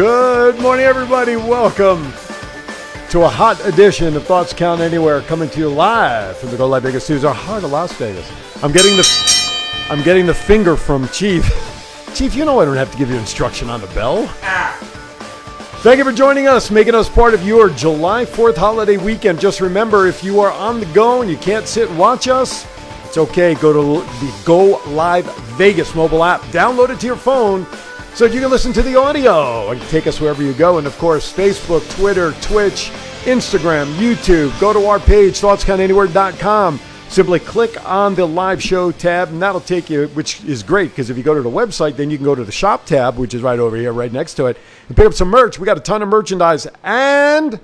Good morning, everybody. Welcome to a hot edition of Thoughts Count Anywhere, coming to you live from the Go Live Vegas Studios, our heart of Las Vegas. I'm getting the, I'm getting the finger from Chief. Chief, you know I don't have to give you instruction on the bell. Thank you for joining us, making us part of your July 4th holiday weekend. Just remember, if you are on the go and you can't sit and watch us, it's okay. Go to the Go Live Vegas mobile app, download it to your phone so you can listen to the audio and take us wherever you go. And of course, Facebook, Twitter, Twitch, Instagram, YouTube. Go to our page, thoughtscountanywhere.com. Simply click on the live show tab, and that'll take you, which is great because if you go to the website, then you can go to the shop tab, which is right over here, right next to it, and pick up some merch. We got a ton of merchandise and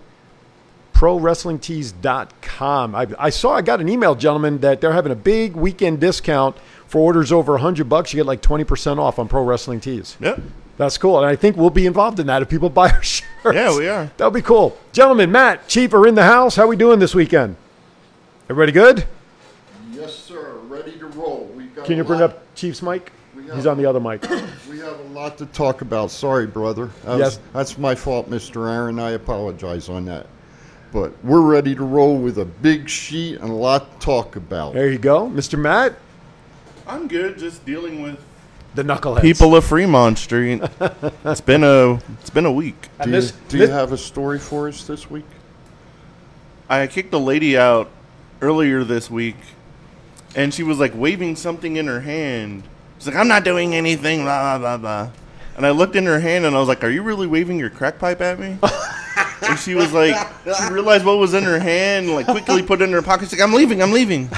ProWrestlingTees.com. I, I saw, I got an email, gentlemen, that they're having a big weekend discount for orders over 100 bucks. You get like 20% off on Pro Wrestling Tees. Yep. That's cool. And I think we'll be involved in that if people buy our shirts. Yeah, we are. That'll be cool. Gentlemen, Matt, Chief are in the house. How we doing this weekend? Everybody good? Yes, sir. Ready to roll. We got Can you bring lot- up Chief's mic? Have- He's on the other mic. We have a lot to talk about. Sorry, brother. That's, Yes. That's my fault, Mr. Aaron. I apologize on that. But we're ready to roll with a big sheet and a lot to talk about. There you go. Mr. Matt, I'm good. Just dealing with the knuckleheads. people of Fremont Street. it's been a it's been a week. And Do, you, this- do you have a story for us this week? I kicked a lady out earlier this week, and she was like waving something in her hand. She's like, "I'm not doing anything." Blah blah blah blah. And I looked in her hand, and I was like, "Are you really waving your crack pipe at me?" and she was like, she realized what was in her hand, and like quickly put it in her pocket. She's like, "I'm leaving. I'm leaving."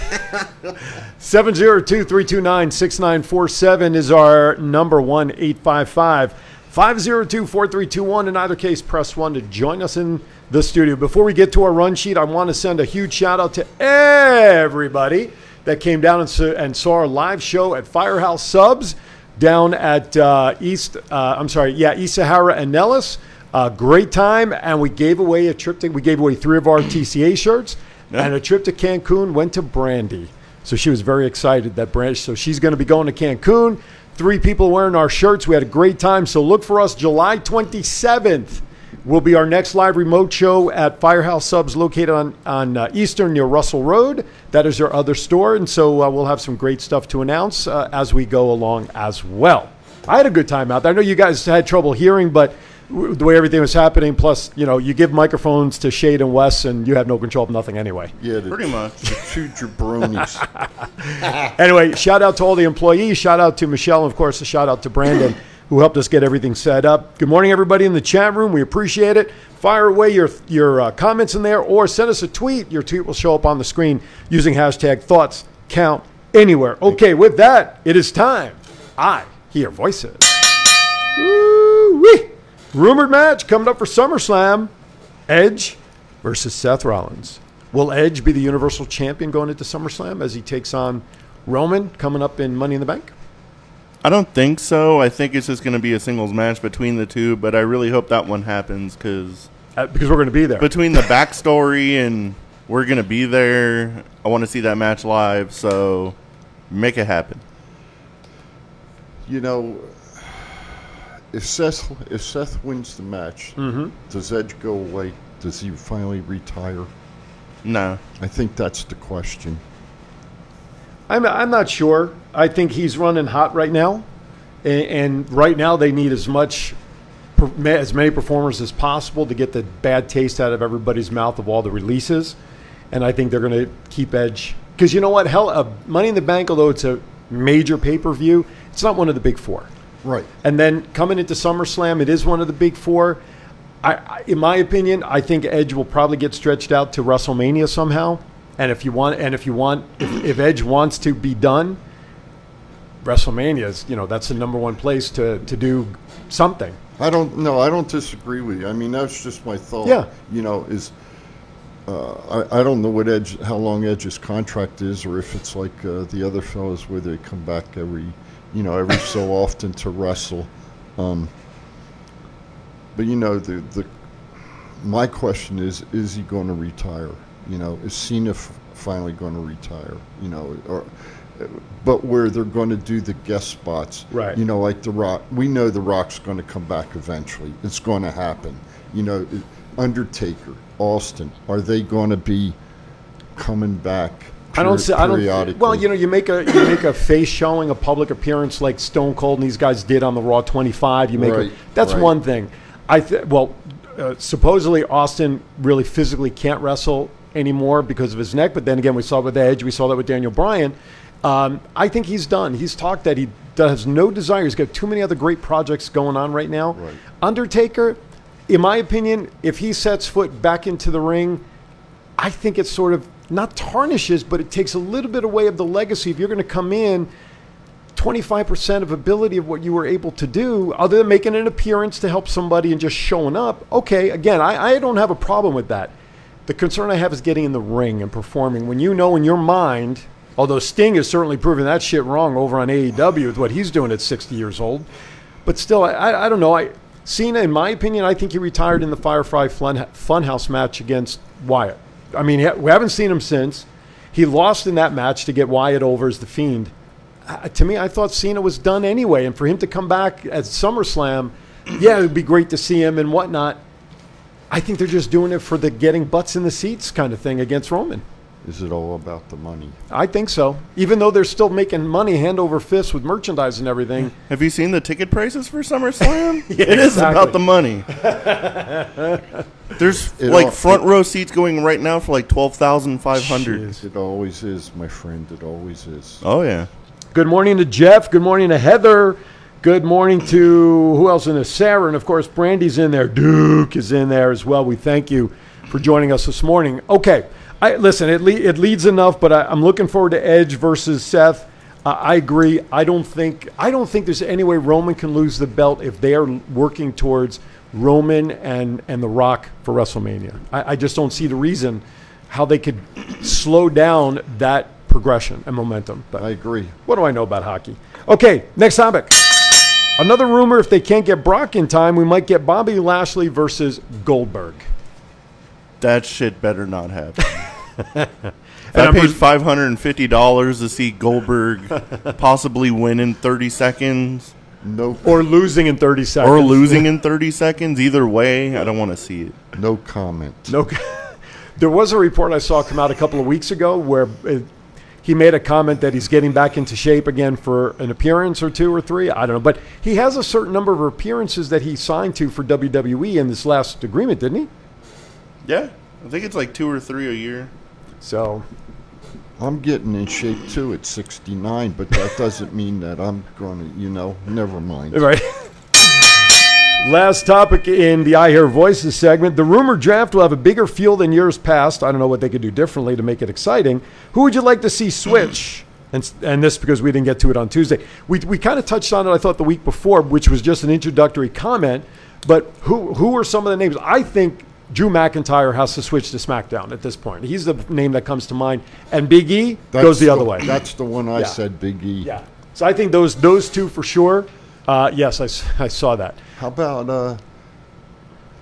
702-329-6947 is our number 1-855-502-4321. In either case, press 1 to join us in the studio. Before we get to our run sheet, I want to send a huge shout out to everybody that came down and saw our live show at Firehouse Subs down at uh, East, uh, I'm sorry, yeah, East Sahara and Nellis. Uh, great time, and we gave away a trip to, we gave away three of our TCA shirts, and a trip to Cancun went to Brandy. So she was very excited that Brandy, so she's going to be going to Cancun. Three people wearing our shirts. We had a great time. So look for us July 27th will be our next live remote show at Firehouse Subs located on, on uh, Eastern near Russell Road. That is our other store. And so uh, we'll have some great stuff to announce uh, as we go along as well. I had a good time out there. I know you guys had trouble hearing, but the way everything was happening, plus, you know, you give microphones to Shade and Wes, and you have no control of nothing anyway. Yeah, Pretty much. the two jabronis. Anyway, shout out to all the employees. Shout out to Michelle, and of course, a shout out to Brandon, who helped us get everything set up. Good morning, everybody in the chat room. We appreciate it. Fire away your your uh, comments in there, or send us a tweet. Your tweet will show up on the screen using hashtag Thoughts Count Anywhere. Okay, with that, it is time. I hear voices. Woo-wee. Rumored match coming up for SummerSlam. Edge versus Seth Rollins. Will Edge be the Universal Champion going into SummerSlam as he takes on Roman coming up in Money in the Bank? I don't think so. I think it's just going to be a singles match between the two, but I really hope that one happens because Uh, because we're going to be there. between the backstory and we're going to be there, I want to see that match live. So make it happen. you know, if Seth if Seth wins the match, Mm-hmm. does Edge go away? Does he finally retire? No, I think that's the question. I'm, I'm not sure. I think he's running hot right now. And, and right now, they need as much, as many performers as possible to get the bad taste out of everybody's mouth of all the releases. And I think they're going to keep Edge. Because you know what? Hell, uh, Money in the Bank, although it's a major pay per view, it's not one of the big four. Right. And then coming into SummerSlam, it is one of the big four. I, in my opinion, I think Edge will probably get stretched out to WrestleMania somehow. And if you want, and if you want, if, if Edge wants to be done, WrestleMania is, you know, that's the number one place to, to do something. I don't no, I don't disagree with you. I mean, that's just my thought. Yeah. You know, is uh, I, I don't know what Edge, how long Edge's contract is, or if it's like uh, the other fellows where they come back every, you know, every so often to wrestle. Um, but you know, the the my question is, is he going to retire? You know, is Cena f- finally going to retire? You know, or but where they're going to do the guest spots. Right. You know, like The Rock. We know The Rock's going to come back eventually. It's going to happen. You know, Undertaker, Austin, are they going to be coming back? I don't see. I don't. Well, you know, you make a you make a face showing, a public appearance like Stone Cold and these guys did on the Raw 25. You make Right, a, that's right. one thing. I th- well, uh, supposedly Austin really physically can't wrestle anymore because of his neck. But then again, we saw it with Edge. We saw that with Daniel Bryan. Um, I think he's done. He's talked that he has no desire. He's got too many other great projects going on right now. Right. Undertaker, in my opinion, if he sets foot back into the ring, I think it's sort of not tarnishes, but it takes a little bit away of the legacy. If you're going to come in 25% of ability of what you were able to do, other than making an appearance to help somebody and just showing up, okay, again, I, I don't have a problem with that. The concern I have is getting in the ring and performing. When you know in your mind, although Sting is certainly proving that shit wrong over on AEW with what he's doing at 60 years old, but still, I, I, don't know. I Cena, in my opinion, I think he retired in the Firefly Fun, Funhouse match against Wyatt. I mean, we haven't seen him since. He lost in that match to get Wyatt over as the Fiend. Uh, to me, I thought Cena was done anyway, and for him to come back at SummerSlam, yeah, it would be great to see him and whatnot. I think they're just doing it for the getting butts in the seats kind of thing against Roman. Is it all about the money? I think so. Even though they're still making money hand over fist with merchandise and everything. Have you seen the ticket prices for SummerSlam? Yeah, it is exactly. about the money. There's It like all- front row seats going right now for like twelve thousand five hundred. Jeez. It always is, my friend. It always is. Oh yeah. Good morning to Jeff. Good morning to Heather. Good morning to who else in there? Sarah, and of course Brandy's in there. Duke is in there as well. We thank you for joining us this morning. Okay, I listen. It le- it leads enough, but I, I'm looking forward to Edge versus Seth. Uh, I agree. I don't think I don't think there's any way Roman can lose the belt if they are working towards Roman and and The Rock for WrestleMania. I, I just don't see the reason how they could slow down that progression and momentum. But I agree. what do I know about hockey? Okay, next topic. Another rumor if they can't get Brock in time, we might get Bobby Lashley versus Goldberg. That shit better not happen. I paid five hundred and fifty dollars to see Goldberg possibly win in thirty seconds No, Or losing in 30 seconds. or losing in thirty seconds, either way, I don't want to see it. no comment. No. there was a report I saw come out a couple of weeks ago where uh he made a comment that he's getting back into shape again for an appearance or two or three. I don't know. But he has a certain number of appearances that he signed to for WWE in this last agreement, didn't he? Yeah, I think it's like two or three a year. So I'm getting in shape too at 69, but that doesn't mean that I'm going to, you know, never mind. Right. Last topic in the I Hear Voices segment. The rumor draft will have a bigger field than years past. I don't know what they could do differently to make it exciting. Who would you like to see switch? And, and this because we didn't get to it on Tuesday. We, we kind of touched on it, I thought, the week before, which was just an introductory comment. But who, who are some of the names? I think Drew McIntyre has to switch to SmackDown at this point. He's the name that comes to mind. And Big E goes the other way. That's the one I Yeah. said, Big E. Yeah. So I think those those two for sure. Uh, yes, I saw that. How about uh,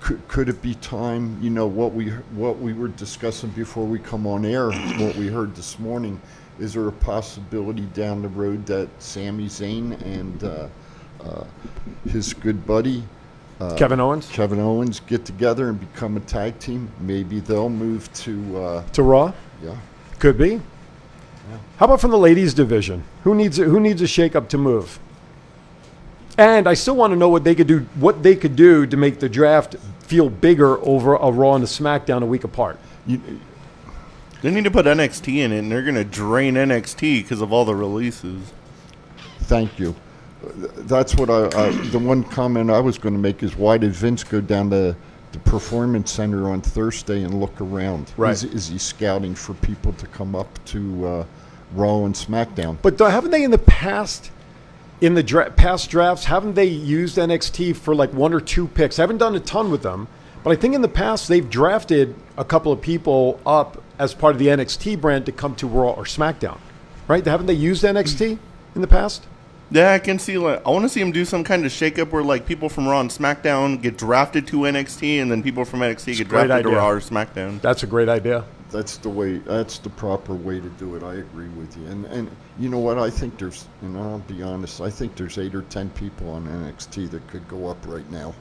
could, could it be time? You know what we what we were discussing before we come on air. what we heard this morning. Is there a possibility down the road that Sami Zayn and uh, uh, his good buddy Kevin Owens Kevin Owens get together and become a tag team? Maybe they'll move to uh, to Raw yeah. could be. How about from the ladies division? Who needs a, who needs a shakeup to move? And I still want to know what they could do what they could do to make the draft feel bigger over a Raw and a SmackDown a week apart. You, They need to put NXT in it, and they're gonna drain NXT because of all the releases. Thank you. That's what I, I the one comment I was going to make is why did Vince go down to the performance center on Thursday and look around? Right. Is, is he scouting for people to come up to uh, Raw and SmackDown? But haven't they in the past, in the dra- past drafts, haven't they used NXT for like one or two picks? I haven't done a ton with them, but I think in the past they've drafted a couple of people up as part of the NXT brand to come to Raw or SmackDown, right? Haven't they used NXT in the past? Yeah, I can see. Like, I want to see him do some kind of shakeup where like people from Raw and SmackDown get drafted to NXT, and then people from NXT get great drafted to. Raw or SmackDown. That's a great idea. that's the way. That's the proper way to do it. I agree with you. And and you know what? I think there's. and I'll be honest. I think there's eight or ten people on NXT that could go up right now.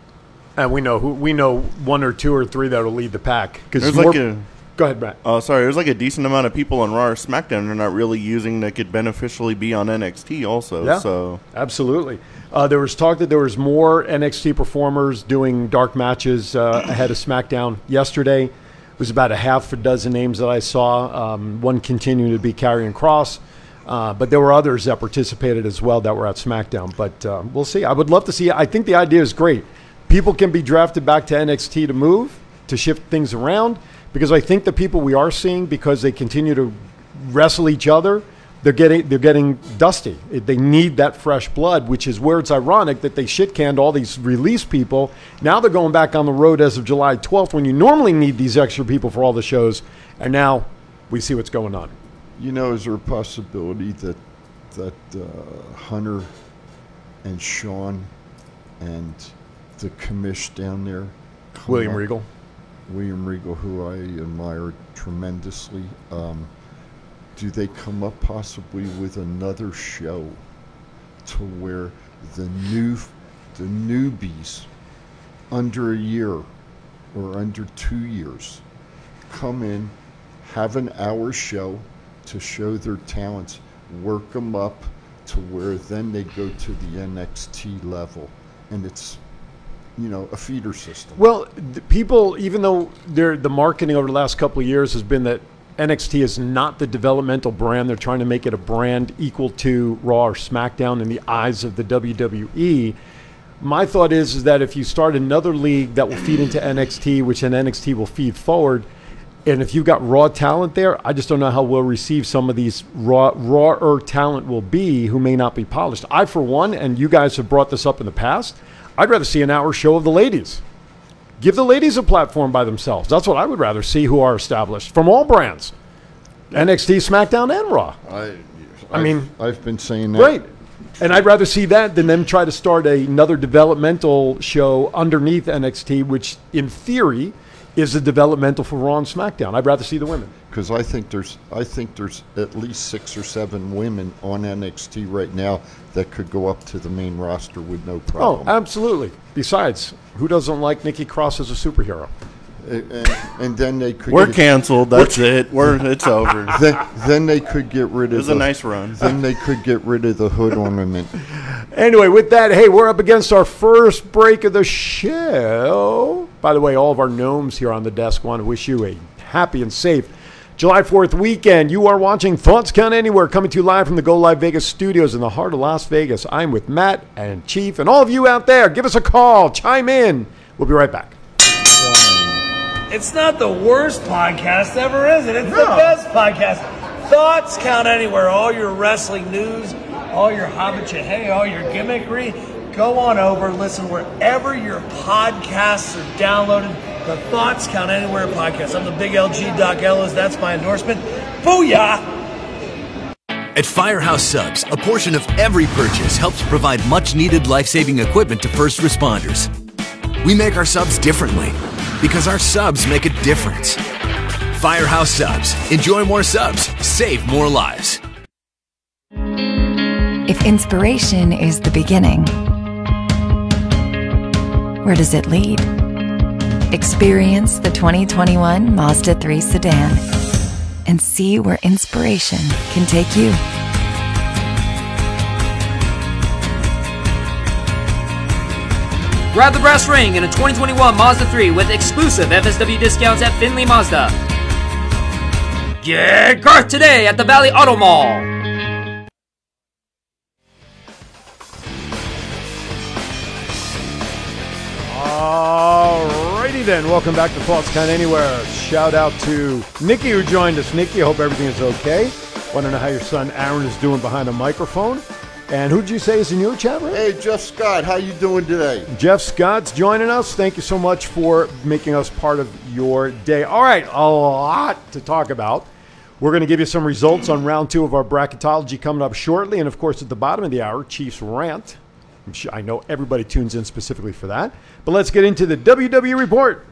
And we know who we know one or two or three that'll lead the pack. Because There's like a go ahead, Matt. oh sorry, there's like a decent amount of people on Raw or SmackDown they're not really using that could beneficially be on NXT also. Yeah. So Absolutely. Uh, there was talk that there was more NXT performers doing dark matches uh, ahead of SmackDown yesterday. It was about a half a dozen names that I saw. Um, one continuing to be Karrion Kross. Uh, but there were others that participated as well that were at SmackDown. But uh, we'll see. I would love to see. I think the idea is great. People can be drafted back to NXT to move, to shift things around, because I think the people we are seeing, because they continue to wrestle each other, they're getting they're getting dusty. They need that fresh blood, which is where it's ironic that they shit canned all these release people. Now they're going back on the road as of July 12th, when you normally need these extra people for all the shows, and now we see what's going on. You know, is there a possibility that that uh, Hunter and Sean and the commish down there, William Regal. William Regal, who I admire tremendously, um, do they come up possibly with another show to where the new the newbies under a year or under two years come in, have an hour show to show their talents, work them up to where then they go to the NXT level, and it's you know a feeder system. Well, people, even though the marketing over the last couple of years has been that NXT is not the developmental brand, they're trying to make it a brand equal to Raw or SmackDown in the eyes of the WWE. My thought is, is that if you start another league that will feed into NXT, which then NXT will feed forward, and if you've got raw talent there, I just don't know how well received some of these raw rawer talent will be who may not be polished. I, for one, and you guys have brought this up in the past, I'd rather see an hour show of the ladies. Give the ladies a platform by themselves. That's what I would rather see who are established from all brands. NXT, SmackDown, and Raw. I, I mean- I've been saying that. Great. And I'd rather see that than them try to start another developmental show underneath NXT, which in theory is a developmental for Raw and SmackDown. I'd rather see the women. Because I think there's I think there's at least six or seven women on NXT right now that could go up to the main roster with no problem. Oh, problem. absolutely. Besides, who doesn't like Nikki Cross as a superhero? and, and, and then they could we're get, canceled. That's it. We're it's over. Then, then they could get rid of It was the, a nice run. then they could get rid of the hood ornament. Anyway, with that, hey, we're up against our first break of the show. By the way, all of our gnomes here on the desk want to wish you a happy and safe July 4th weekend. You are watching Thoughts Count Anywhere coming to you live from the Go Live Vegas studios in the heart of Las Vegas. I'm with Matt and Chief and all of you out there. Give us a call, chime in. We'll be right back. It's not the worst podcast ever, is it? It's the best podcast. Thoughts count anywhere. All your wrestling news, all your hobbit hey, all your gimmickry. Go on over, listen wherever your podcasts are downloaded. The Thoughts Count Anywhere podcast. I'm the big LG Doc Ellis. That's my endorsement. Booyah! At Firehouse Subs, a portion of every purchase helps provide much needed life saving equipment to first responders. We make our subs differently because our subs make a difference. Firehouse Subs. Enjoy more subs, save more lives. If inspiration is the beginning, where does it lead? Experience the 2021 Mazda 3 sedan and see where inspiration can take you. Grab the brass ring in a 2021 Mazda 3 with exclusive FSW discounts at Findlay Mazda. Get Garth today at the Valley Auto Mall. Alrighty then, welcome back to Thoughts Count Anywhere. Shout out to Nikki who joined us. Nikki, I hope everything is okay. Want to know how your son Aaron is doing behind a microphone. And who'd you say is in your chat room? Hey, Jeff Scott, how you doing today? Jeff Scott's joining us. Thank you so much for making us part of your day. All right, a lot to talk about. We're going to give you some results on round two of our bracketology coming up shortly. And of course, at the bottom of the hour, Chiefs rant. Sure, I know everybody tunes in specifically for that. But let's get into the WWE report.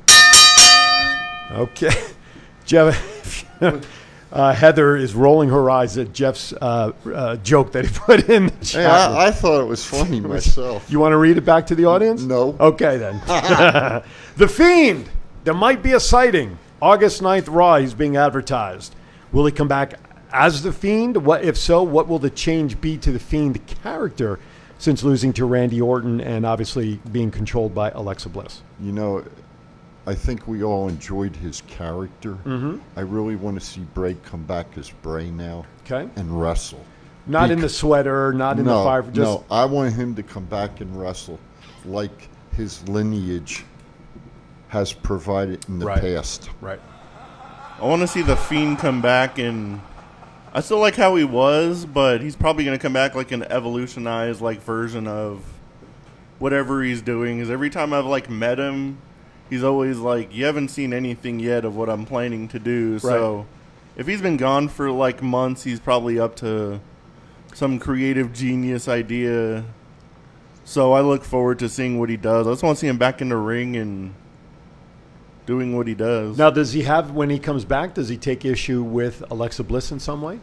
Okay. Jeff, uh, Heather is rolling her eyes at Jeff's uh, uh, joke that he put in the chat. Hey, I, I thought it was funny myself. You want to read it back to the audience? No. Okay, then. the Fiend. There might be a sighting. August 9th, Raw. He's being advertised. Will he come back as the Fiend? What if so? What will the change be to the Fiend character since losing to Randy Orton and obviously being controlled by Alexa Bliss? You know, I think we all enjoyed his character. Mm-hmm. I really want to see Bray come back as Bray now Okay. and wrestle. Not in the sweater, not in no, the fire. Just no, I want him to come back and wrestle like his lineage has provided in the Right. past. right. I want to see the Fiend come back and. I still like how he was, but he's probably going to come back like an evolutionized like version of whatever he's doing. Because every time I've like met him, he's always like, "You haven't seen anything yet of what I'm planning to do." So, if he's been gone for like months, he's probably up to some creative genius idea. So I look forward to seeing what he does. I just want to see him back in the ring and doing what he does. Now, does he have when he comes back? Does he take issue with Alexa Bliss in some way?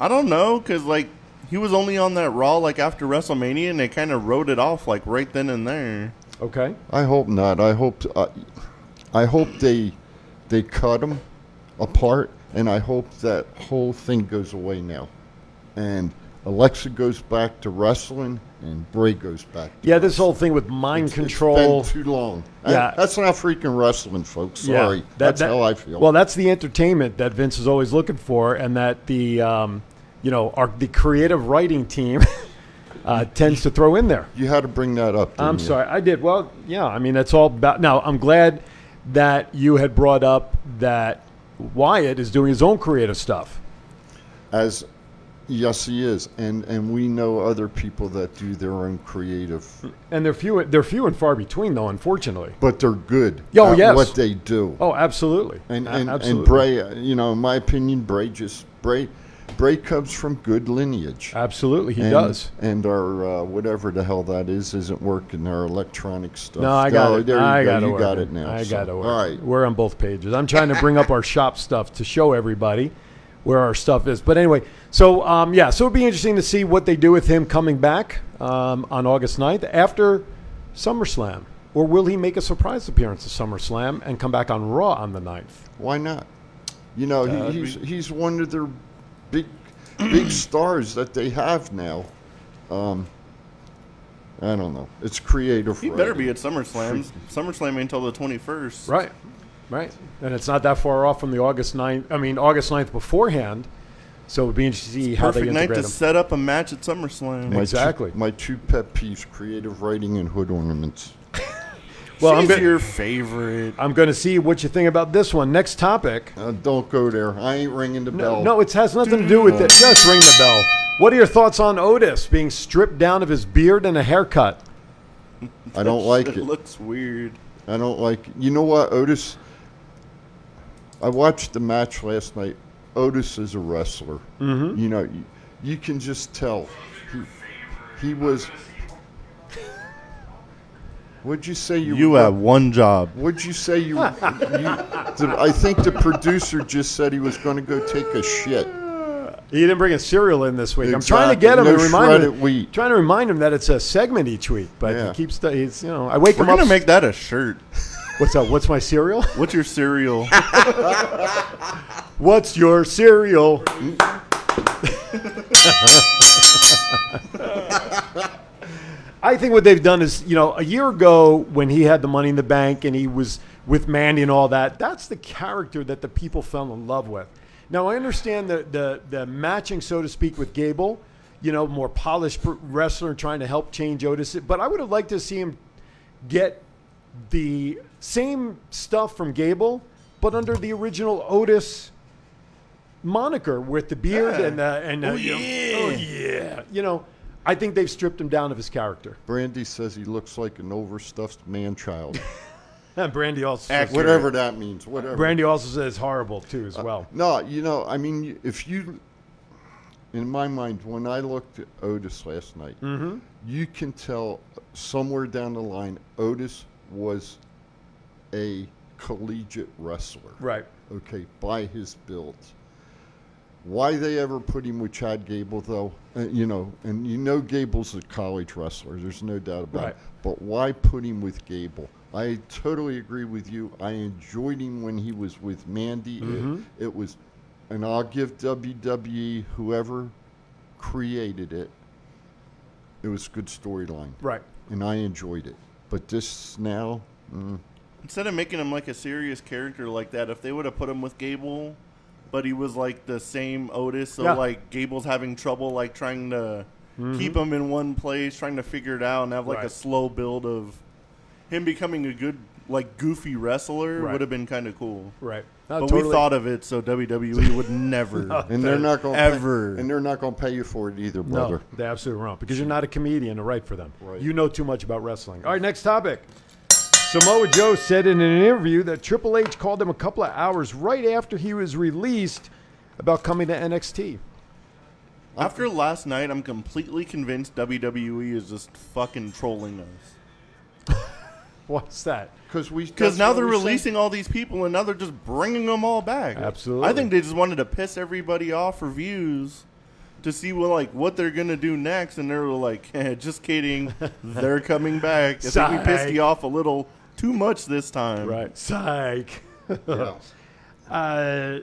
I don't know, cause like he was only on that Raw like after WrestleMania, and they kind of wrote it off like right then and there. Okay. I hope not. I hope uh, I hope they they cut him apart, and I hope that whole thing goes away now, and Alexa goes back to wrestling, and Bray goes back. To Yeah, this whole thing with mind It's- control. It's been too long. Yeah. And that's not freaking wrestling, folks. Yeah, Sorry, that- that's that- how I feel. Well, that's the entertainment that Vince is always looking for, and that the um, you know our the creative writing team uh, tends to throw in there. you had to bring that up. I'm you? sorry, I did. Well, yeah, I mean that's all about. Now, I'm glad that you had brought up that Wyatt is doing his own creative stuff. As yes, he is, and and we know other people that do their own creative, And they're few. They're few and far between, though. Unfortunately. but they're good Oh, at yes. what they do. Oh, absolutely. And and, absolutely. and Bray, you know, in my opinion, Bray just Bray, Bray comes from good lineage. Absolutely, he and, does. And our uh, whatever the hell that is isn't working. Our electronic stuff. No, I got Oh, it. There you I go. got it. You got it now. I So, got it. All right. We're on both pages. I'm trying to bring up our shop stuff to show everybody where our stuff is. But anyway, so um, yeah, so it'd be interesting to see what they do with him coming back um, on August 9th after SummerSlam. Or will he make a surprise appearance at SummerSlam and come back on Raw on the 9th? Why not? You know, he, That'd he's he's one of their big big stars that they have now. Um, I don't know. It's creative. He better be at SummerSlam. SummerSlam ain't until the twenty first. Right, right. And it's not that far off from the August 9th, I mean, August 9th beforehand. So it would be interesting to see how they Perfect night integrate to him. set up a match at SummerSlam. My two- Exactly. my two pet peeves: creative writing and hood ornaments. Well, I'm She's gonna- your favorite. I'm going to see what you think about this one. Next topic. Uh, don't go there. I ain't ringing the No, bell. no, it has nothing to do with it. Just ring the bell. What are your thoughts on Otis being stripped down of his beard and a haircut? I don't like It it. looks weird. I don't like. You know what, Otis? I watched the match last night. Otis is a wrestler. Mm-hmm. You know, you, you can just tell. He, he was. What'd you say you? You were, have one job. What'd you say you? you the, I think the producer just said he was going to go take a shit. He didn't bring a cereal in this week. I'm trying to get him No and remind him. wheat. Trying to remind him that it's a segment each week, but Yeah. he keeps. He's you know. I wake We're him up. gonna make that a shirt. What's up? What's my cereal? What's your cereal? What's your cereal? I think what they've done is, you know, a year ago when he had the money in the bank and he was with Mandy and all that, that's the character that the people fell in love with. Now I understand the the, the matching, so to speak, with Gable, you know, more polished wrestler trying to help change Otis, but I would have liked to see him get the same stuff from Gable, but under the original Otis moniker with the beard Yeah. and the and the, Oh, you know, yeah. oh yeah, you know. I think they've stripped him down of his character. Brandy says he looks like an overstuffed man child. And Brandy also says, Accurate. Whatever that means. Whatever. Brandy also says horrible too as uh, well. No, you know, I mean, if you, in my mind, when I looked at Otis last night, Mm-hmm. you can tell somewhere down the line, Otis was a collegiate wrestler. Right. Okay, by his build. Why they ever put him with Chad Gable, though, uh, you know, and you know Gable's a college wrestler. There's no doubt about Right. it. But why put him with Gable? I totally agree with you. I enjoyed him when he was with Mandy. It- Mm-hmm. It, was, and I'll give WWE whoever created it. It was a good storyline, Right. and I enjoyed it. But this now, mm, Instead of making him like a serious character like that, if they would have put him with Gable, but he was like the same Otis, so Yeah. like Gable's having trouble like trying to mm-hmm. keep him in one place, trying to figure it out, and have like Right. a slow build of him becoming a good like goofy wrestler Right. would have been kind of cool. Right. No, But totally- we thought of it, so WWE would never. and they're not going Ever. and they're not going to pay you for it either, No, brother. they absolutely wrong because you're not a comedian to write for them. Right. You know too much about wrestling. All right, next topic. Samoa Joe said in an interview that Triple H called him a couple of hours right after he was released about coming to NXT. After last night, I'm completely convinced WWE is just fucking trolling us. What's that? Because we Because now they're we said. releasing all these people, and now they're just bringing them all back. Absolutely. I think they just wanted to piss everybody off for views to see what like what they're gonna do next, and they're like, eh, "Just kidding, they're coming back." I think we pissed you off a little too much this time. Right. Psych. Yeah. Uh,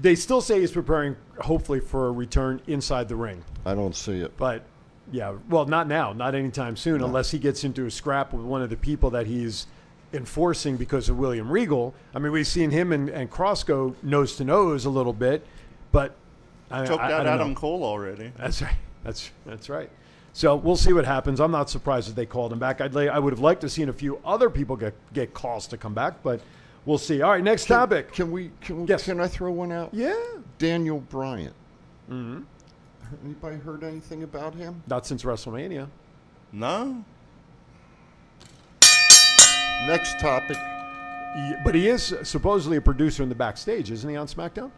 they still say he's preparing, hopefully, for a return inside the ring. I don't see it. But yeah, well, not now, not anytime soon, unless he gets into a scrap with one of the people that he's enforcing because of William Regal. I mean, we've seen him and, and Kross go nose to nose a little bit, but I, Choked I- I out don't Adam know. Cole already. That's right. That's that's right. So we'll see what happens. I'm not surprised that they called him back. I'd lay, I would have liked to seen a few other people get get calls to come back, but we'll see. All right, next topic. Can we? Can, Yes. can I throw one out? yeah, Daniel Bryan. Mm-hmm. Anybody heard anything about him? not since WrestleMania. No, Next topic. He- but he is supposedly a producer in the backstage, isn't he on SmackDown?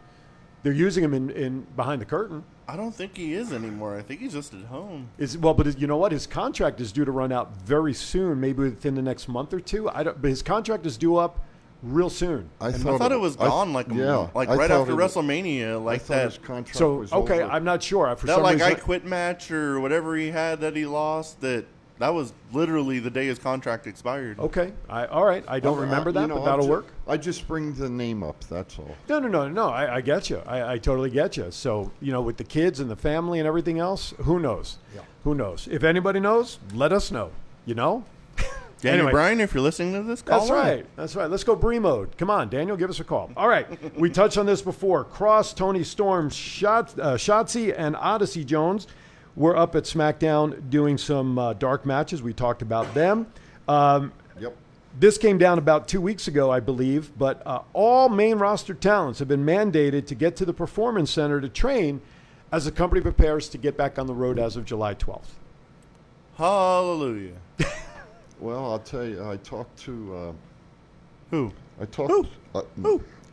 They're using him in, in behind the curtain. I don't think he is anymore. I think he's just at home. Is well, but you know what? His contract is due to run out very soon, maybe within the next month or two. I don't. But his contract is due up real soon. I I thought, thought it was I- gone like yeah, like I right after it WrestleMania, like thought that. his contract So was okay, over. I'm not sure. For That some like reason, I quit match or whatever he had that he lost. That that was literally the day his contract expired. Okay, I, all right. I don't I- remember you that, know, but I'm that'll ju- work. I just bring the name up. That's all. No, no, no, no. I, I get you. I, I totally get you. So you know, with the kids and the family and everything else, who knows? Yeah. Who knows? If anybody knows, let us know. You know. Daniel Anyway. Bryan, if you're listening to this, call That's in. right. That's right. Let's go Brie Mode. Come on, Daniel, give us a call. All right. we touched on this before. Kross, Toni Storm, Shot, uh, Shotzi, and Odyssey Jones were up at SmackDown doing some uh, dark matches. We talked about them. Um, Yep. this came down about two weeks ago, I believe, but uh, all main roster talents have been mandated to get to the Performance Center to train as the company prepares to get back on the road as of July 12th. Hallelujah. Well, I'll tell you. I talked to. Uh, Who? I talked. Uh,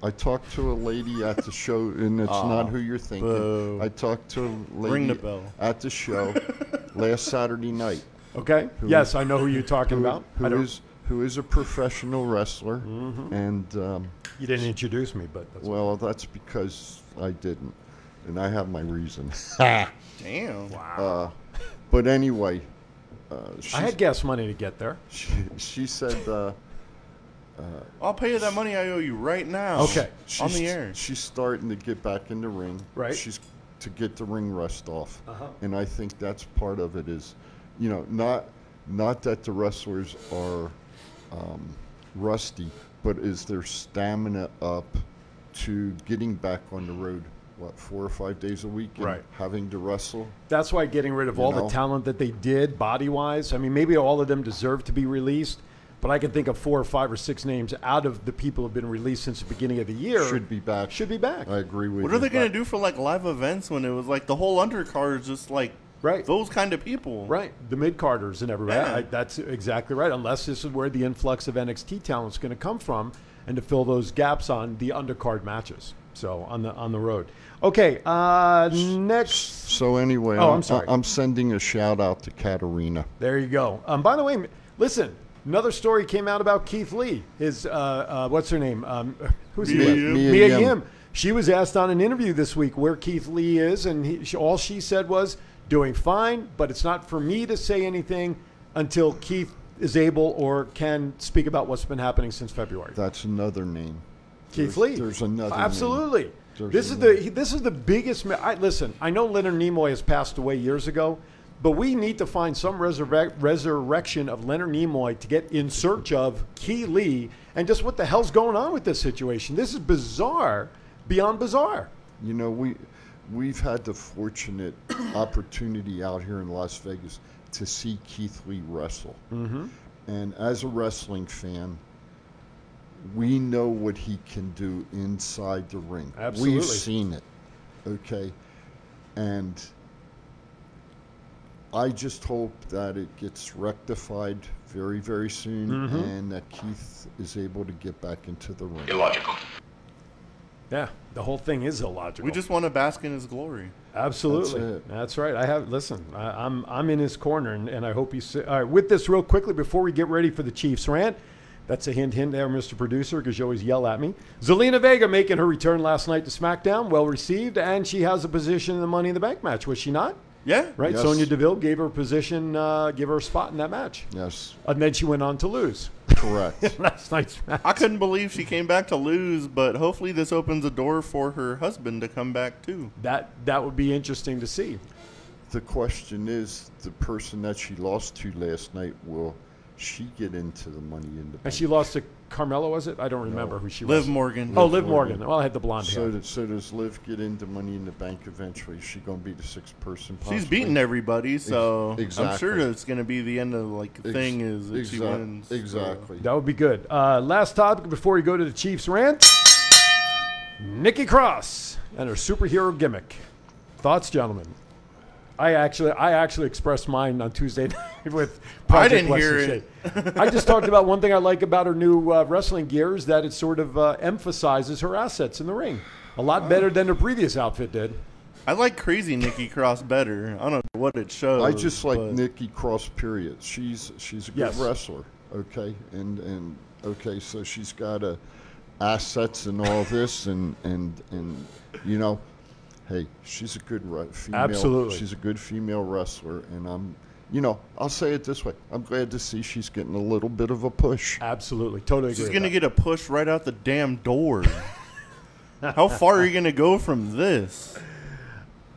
I talked to a lady at the show, and it's not who you're thinking. boo. I talked to a lady Ring the bell. at the show last Saturday night. Okay? yes, I know who you're talking who, about. who I don't, is who is a professional wrestler, Mm-hmm. and um, you didn't introduce me, but that's well, that's because I didn't, and I have my reason. Damn. Wow. but anyway, uh, she, I had gas money to get there. she, she said uh, I'll pay you that money I owe you right now. Okay. On the air. she's starting to get back in the ring. Right. She's to get the ring rust off, Uh-huh. and I think that's part of it. Is you know not not that the wrestlers are um, rusty, but is their stamina up to getting back on the road? What four or five days a week? and Right. Having to wrestle. That's why getting rid of all know? the talent that they did body wise. I mean, maybe all of them deserve to be released, but I can think of four or five or six names out of the people who have been released since the beginning of the year. Should be back. Should be back. I agree with What you. What are they gonna do for like live events when it was like the whole undercard is just like Right. those kind of people? Right, the mid carders and everybody. Yeah. I, that's exactly right. Unless this is where the influx of NXT talent is going to come from, and to fill those gaps on the undercard matches. So on the on the road. Okay, uh, next. So anyway, Oh, I'm, I'm sorry. I'm sending a shout out to Katarina. There you go. Um, by the way, listen, Another story came out about Keith Lee. His uh, uh, what's her name? Um, who's he? Mia with? Yim. Mia Yim. Yim. She was asked on an interview this week where Keith Lee is, and he, she, all she said was doing fine, but it's not for me to say anything until Keith is able or can speak about what's been happening since February. That's another name. Keith There's- Lee. There's another. name. Absolutely. There's This is the this is the biggest. I, listen, I know Leonard Nimoy has passed away years ago, but we need to find some resurrec- resurrection of Leonard Nimoy to get in search of Key Lee and just what the hell's going on with this situation. This is bizarre, beyond bizarre. You know, we we've had the fortunate opportunity out here in Las Vegas to see Keith Lee wrestle, mm-hmm. and as a wrestling fan, we know what he can do inside the ring. Absolutely. we've seen it. Okay, and I just hope that it gets rectified very, very soon, Mm-hmm. and that Keith is able to get back into the ring. Illogical. Yeah, the whole thing is illogical. We just want to bask in his glory. Absolutely, That's that's, right. I have listen. I, I'm I'm in his corner, and, and I hope he's all right. With this, real quickly before we get ready for the Chiefs rant, that's a hint, hint there, Mr. Producer, because you always yell at me. Zelina Vega making her return last night to SmackDown, well received, and she has a position in the Money in the Bank match, was she not? Yeah. Right, Yes. Sonya Deville gave her position, uh, give her a spot in that match, Yes, and then she went on to lose correct. last night's match. I couldn't believe she came back to lose, but hopefully this opens a door for her husband to come back too. That that would be interesting to see. The question is, the person that she lost to last night, will she get into the money in the And she lost to Carmella, was it? I don't remember who she was. Liv was. Morgan. Oh, Liv Morgan. Well, I had the blonde So, hair. does, so does Liv get into money in the bank eventually? Is she going to be the sixth person? She's possibly? beating everybody, so I'm exactly. sure it's going to be the end of like the Ex- thing is if she exact- wins. so. Exactly. That would be good. Uh, last topic before we go to the Chiefs rant Nikki Cross and her superhero gimmick. Thoughts, gentlemen? I actually, I actually expressed mine on Tuesday night with. I didn't hear it. I just talked about one thing I like about her new uh, wrestling gear is that it sort of uh, emphasizes her assets in the ring a lot better than her previous outfit did. I like Crazy Nikki Cross better. I don't know what it shows. I just like but Nikki Cross. Period. She's she's a good Yes. wrestler. Okay, and and okay, so she's got a assets and all this, and and and you know, hey, she's a good re- female. Absolutely. she's a good female wrestler, and I'm, you know, I'll say it this way: I'm glad to see she's getting a little bit of a push. Absolutely, totally agree. She's going to get a push right out the damn door. How far are you going to go from this?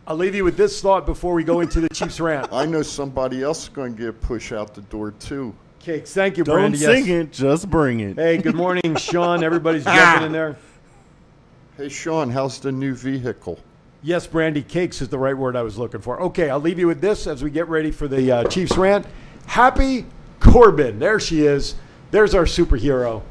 I'll leave you with this thought before we go into the Chiefs rant. I know somebody else is going to get a push out the door too. Cakes, thank you, Don't Brandy. sing Yes. it, just bring it. Hey, good morning, Sean. Everybody's jumping in there. Hey, Sean, how's the new vehicle? Yes, Brandy, cakes is the right word I was looking for. Okay, I'll leave you with this as we get ready for the uh, Chiefs rant. Happy Corbin. There she is. There's our superhero.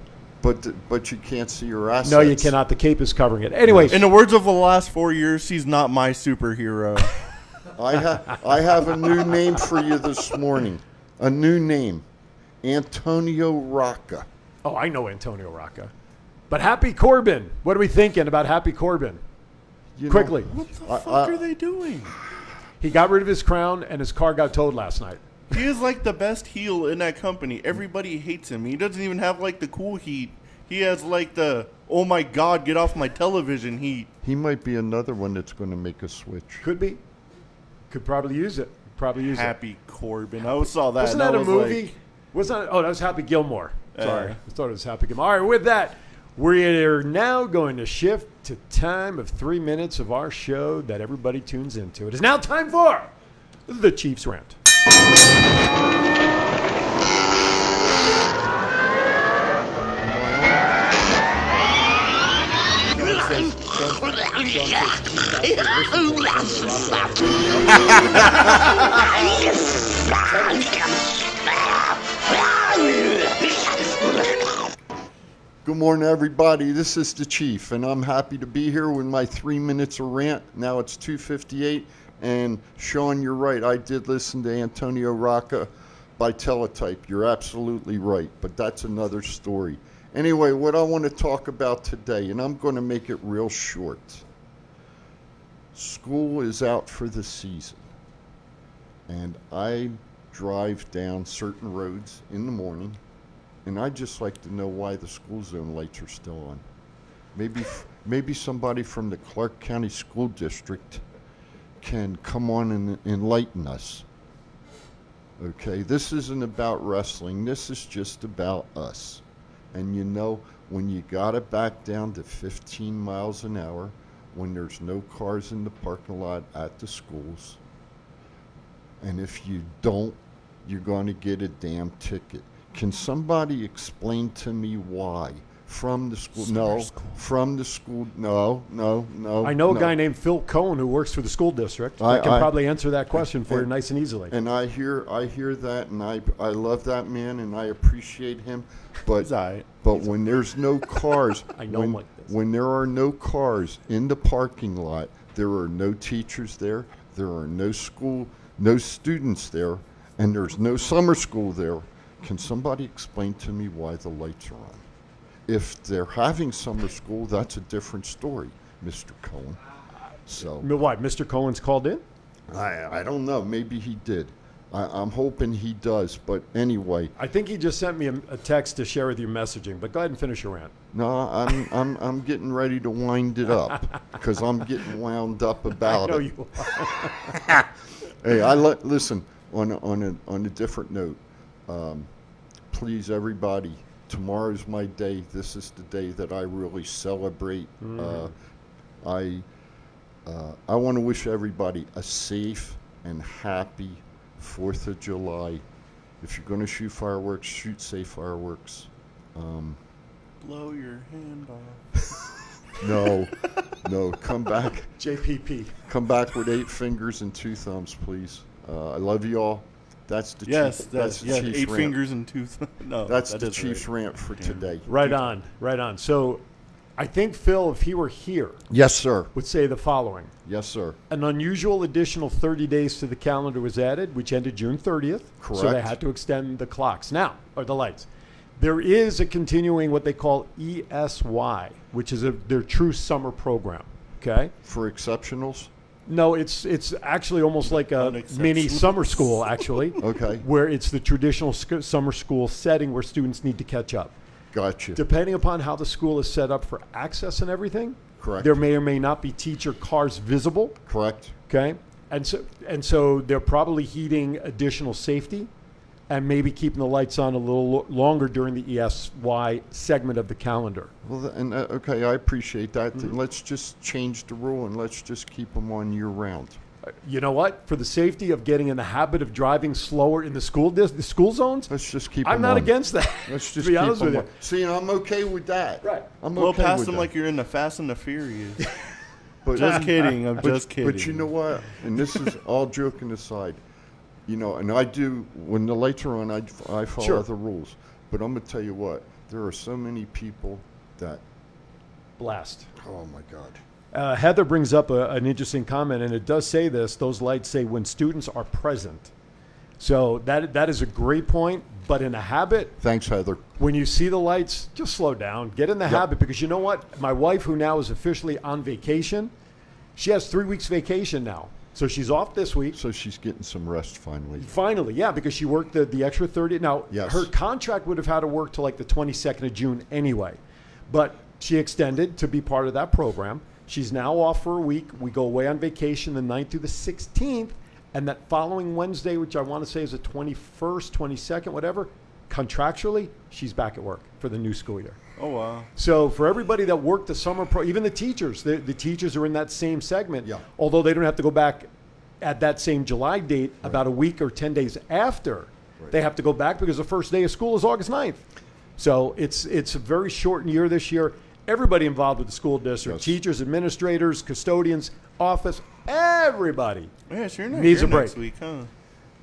But but you can't see your assets. No, you cannot. The cape is covering it. Anyway, In the words of the last four years, she's not my superhero. I, ha- I have a new name for you this morning. A new name. Antonio Rocca. oh, I know Antonio Rocca. But Happy Corbin. What are we thinking about Happy Corbin? You know, Quickly. what the I- fuck I- are they doing? He got rid of his crown and his car got towed last night. He is like the best heel in that company. Everybody hates him. He doesn't even have like the cool heat. He has like the oh my god, get off my television heat. he might be another one that's going to make a switch. Could be. Could probably use it. Probably use it. Happy Corbin. I saw that. Wasn't and I that a was movie? like, Wasn't that, oh, that was Happy Gilmore. Sorry. Yeah. I thought it was Happy Gilmore. All right, with that, we are now going to shift to time of three minutes of our show that everybody tunes into. It is now time for the Chiefs rant. Good morning, everybody. This is the Chief, and I'm happy to be here with my three minutes of rant. Now it's 2:58, and Sean, you're right. I did listen to Antonio Rocca by teletype. You're absolutely right, but that's another story. Anyway, what I want to talk about today, and I'm going to make it real short. School is out for the season, and I drive down certain roads in the morning and I'd just like to know why the school zone lights are still on. Maybe, maybe somebody from the Clark County School District can come on and enlighten us. Okay, this isn't about wrestling. This is just about us. And you know, when you got it back down to 15 miles an hour, when there's no cars in the parking lot at the schools, and if you don't, you're going to get a damn ticket. Can somebody explain to me why? From the school? no. From the school? No, no, no. I know a guy named Phil Cohen who works for the school district. I- I, can I- probably answer that question for you nice and easily. And I hear, I hear that, and I, I love that man, and I appreciate him. But, He's right. but when there's no cars, I know when, him like this. when there are no cars in the parking lot, there are no teachers there, there are no school, no students there, and there's no summer school there. Can somebody explain to me why the lights are on? If they're having summer school, that's a different story, Mr. Cohen. So. Why? Mr. Cohen's called in? I, I don't know. Maybe he did. I, I'm hoping he does. But anyway, I think he just sent me a, a text to share with you messaging, but go ahead and finish your rant. no, I'm I'm I'm getting ready to wind it up because I'm getting wound up I about know it. you are. Hey, I let listen on a, on a on a different note. Um, please, everybody, tomorrow's my day. This is the day that I really celebrate. Uh, I uh, I want to wish everybody a safe and happy Fourth of July. If you're going to shoot fireworks, shoot safe fireworks. Um, Blow your hand off. no, no, come back. JPP. Come back with eight fingers and two thumbs, please. Uh, I love you all. That's the Yes, chief, that's, that's the yes, Chiefs eight rant. fingers and two. Th- no, That's that the Chiefs right. rant for today. Right on, right on. So I think Phil, if he were here, Yes, sir. would say the following. Yes, sir. An unusual additional 30 days to the calendar was added, which ended June 30th. Correct. So they had to extend the clocks now, or the lights. There is a continuing what they call ESY, which is a, their true summer program. Okay. For exceptionals. No, it's it's actually almost like a mini summer school, actually. Okay. Where it's the traditional sc- summer school setting where students need to catch up. Gotcha. Depending upon how the school is set up for access and everything, Correct. there may or may not be teacher cars visible. Correct. Okay, and so and so they're probably heeding additional safety, and maybe keeping the lights on a little lo- longer during the ESY segment of the calendar. Well, th- and uh, okay, I appreciate that. Mm-hmm. Let's just change the rule and let's just keep them on year round. You know what? For the safety of getting in the habit of driving slower in the school dis- the school zones, Let's just keep. I'm 'em not on. against that. Let's to just be keep honest 'em with on. you. See, and I'm okay with that. Right. I'm Blow okay past with them that. like you're in the Fast and the Furious. But, just kidding. I'm but, just kidding. But you know what? And this is all joking aside. You know, and I do when the lights are on, I, I follow Sure. the rules. But I'm gonna tell you what. There are so many people that. Blast. Oh my God. Uh, Heather brings up a, an interesting comment, and it does say this. Those lights say when students are present. So that that is a great point. But in a habit, Thanks, Heather. when you see the lights, just slow down. Get in the habit because you know what? My wife, who now is officially on vacation, she has three weeks vacation now. So she's off this week. So she's getting some rest finally. Finally, yeah, because she worked the, the extra 30. Now, Yes. her contract would have had to work till like the 22nd of June anyway. But she extended to be part of that program. She's now off for a week. We go away on vacation the 9th through the 16th. And that following Wednesday, which I want to say is the 21st, 22nd, whatever, contractually, she's back at work for the new school year. Oh wow. So for everybody that worked the summer pro, even the teachers, the, the teachers are in that same segment. Yeah. Although they don't have to go back at that same July date, about a week or 10 days after, they have to go back because the first day of school is August 9th. So it's it's a very shortened year this year. Everybody involved with the school district, Yes. teachers, administrators, custodians, office, everybody. Yeah, sure. Not Needs here a break. next week, huh?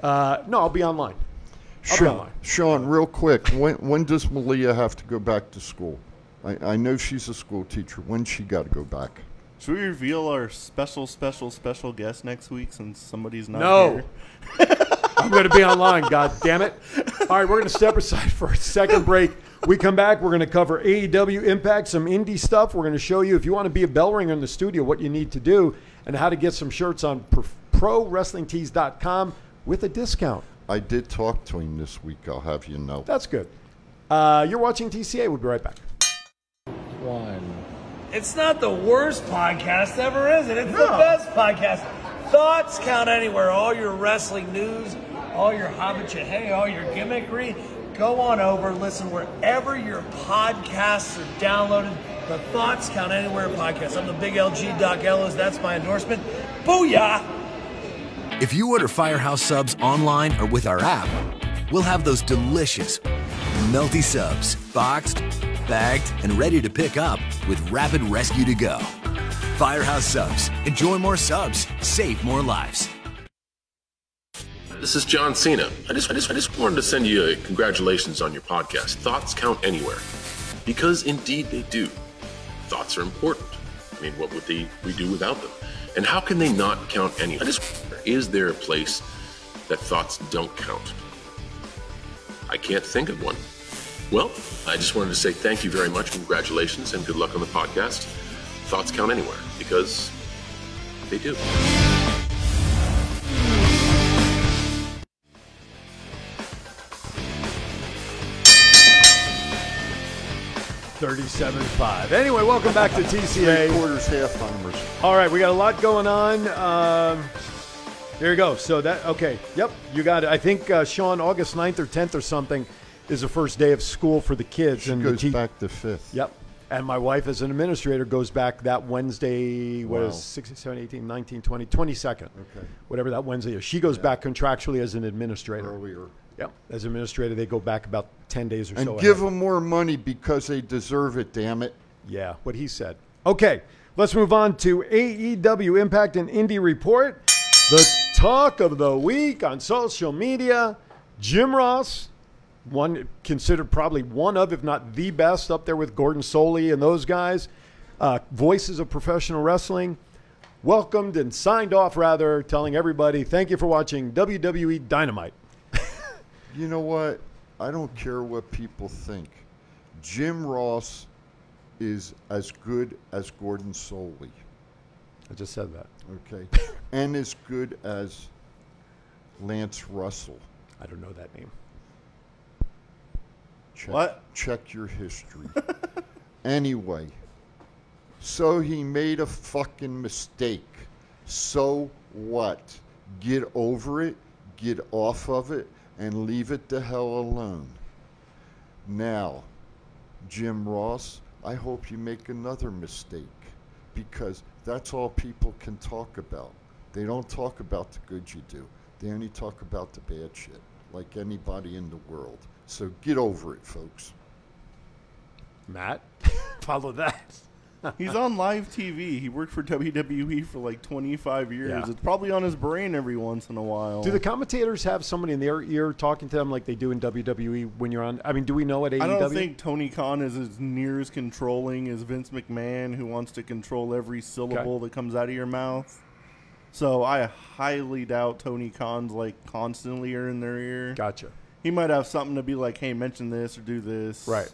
Uh, no, I'll be online. I'll be Sean. Sean, real quick, when when does Malia have to go back to school? I, I know she's a school teacher. When's she got to go back? Should we reveal our special, special, special guest next week since somebody's not No. here? I'm going to be online, God damn it. All right, we're going to step aside for a second break. We come back, we're going to cover AEW Impact, some indie stuff. We're going to show you, if you want to be a bell ringer in the studio, what you need to do and how to get some shirts on pro- ProWrestlingTees.com with a discount. I did talk to him this week. I'll have you know. That's good. Uh, you're watching TCA. We'll be right back. One. It's not the worst podcast ever, is it? It's the best podcast. Thoughts count anywhere. All your wrestling news, all your hobbit hey, all your gimmickry. Go on over, listen wherever your podcasts are downloaded. The Thoughts Count Anywhere podcast. I'm the big LG Doc Ellis. That's my endorsement. Booyah! If you order Firehouse subs online or with our app, we'll have those delicious, melty subs boxed, bagged, and ready to pick up with rapid rescue to go. Firehouse subs. Enjoy more subs, save more lives. This is John Cena. I just, I just, I just wanted to send you a congratulations on your podcast. Thoughts count anywhere, because indeed they do. Thoughts are important. I mean, what would they we do without them? And how can they not count anywhere? I just wonder, is there a place that thoughts don't count? I can't think of one. Well, I just wanted to say thank you very much, congratulations, and good luck on the podcast. Thoughts count anywhere because they do. 37.5. Anyway, welcome back to TCA. Three TCA. quarters, half timers. All right, we got a lot going on. Um, here you go. So that okay. Yep, you got it. I think uh, Sean, August 9th or 10th or something is the first day of school for the kids. She and goes te- back to fifth. Yep. And my wife, as an administrator, goes back that Wednesday, what Wow. is 16, 17, 18, 19, 20, 22nd. Okay. Whatever that Wednesday is. She goes back contractually as an administrator. Earlier. Yep. As administrator, they go back about 10 days or And so. And give ahead. them more money because they deserve it, damn it. Yeah, what he said. Okay, let's move on to AEW Impact and Indie Report. The talk of the week on social media. Jim Ross, one considered probably one of, if not the best, up there with Gordon Solie and those guys. Uh, voices of professional wrestling. Welcomed and signed off, rather, telling everybody, thank you for watching WWE Dynamite. You know what? I don't care what people think. Jim Ross is as good as Gordon Solie, I just said that. Okay? and as good as Lance Russell. I don't know that name. Check, What? Check your history. anyway, so he made a fucking mistake. So what? Get over it, get off of it, and leave it the hell alone. Now, Jim Ross, I hope you make another mistake because that's all people can talk about. They don't talk about the good you do. They only talk about the bad shit, like anybody in the world. So get over it, folks. Matt, follow that. He's on live TV. He worked for WWE for like 25 years. Yeah. It's probably on his brain every once in a while. Do the commentators have somebody in their ear talking to them like they do in WWE when you're on? I mean, do we know at AEW? I don't think Tony Khan is as near as controlling as Vince McMahon, who wants to control every syllable Okay. that comes out of your mouth. So I highly doubt Tony Khan's like constantly are in their ear. Gotcha. He might have something to be like, "Hey, mention this or do this," Right.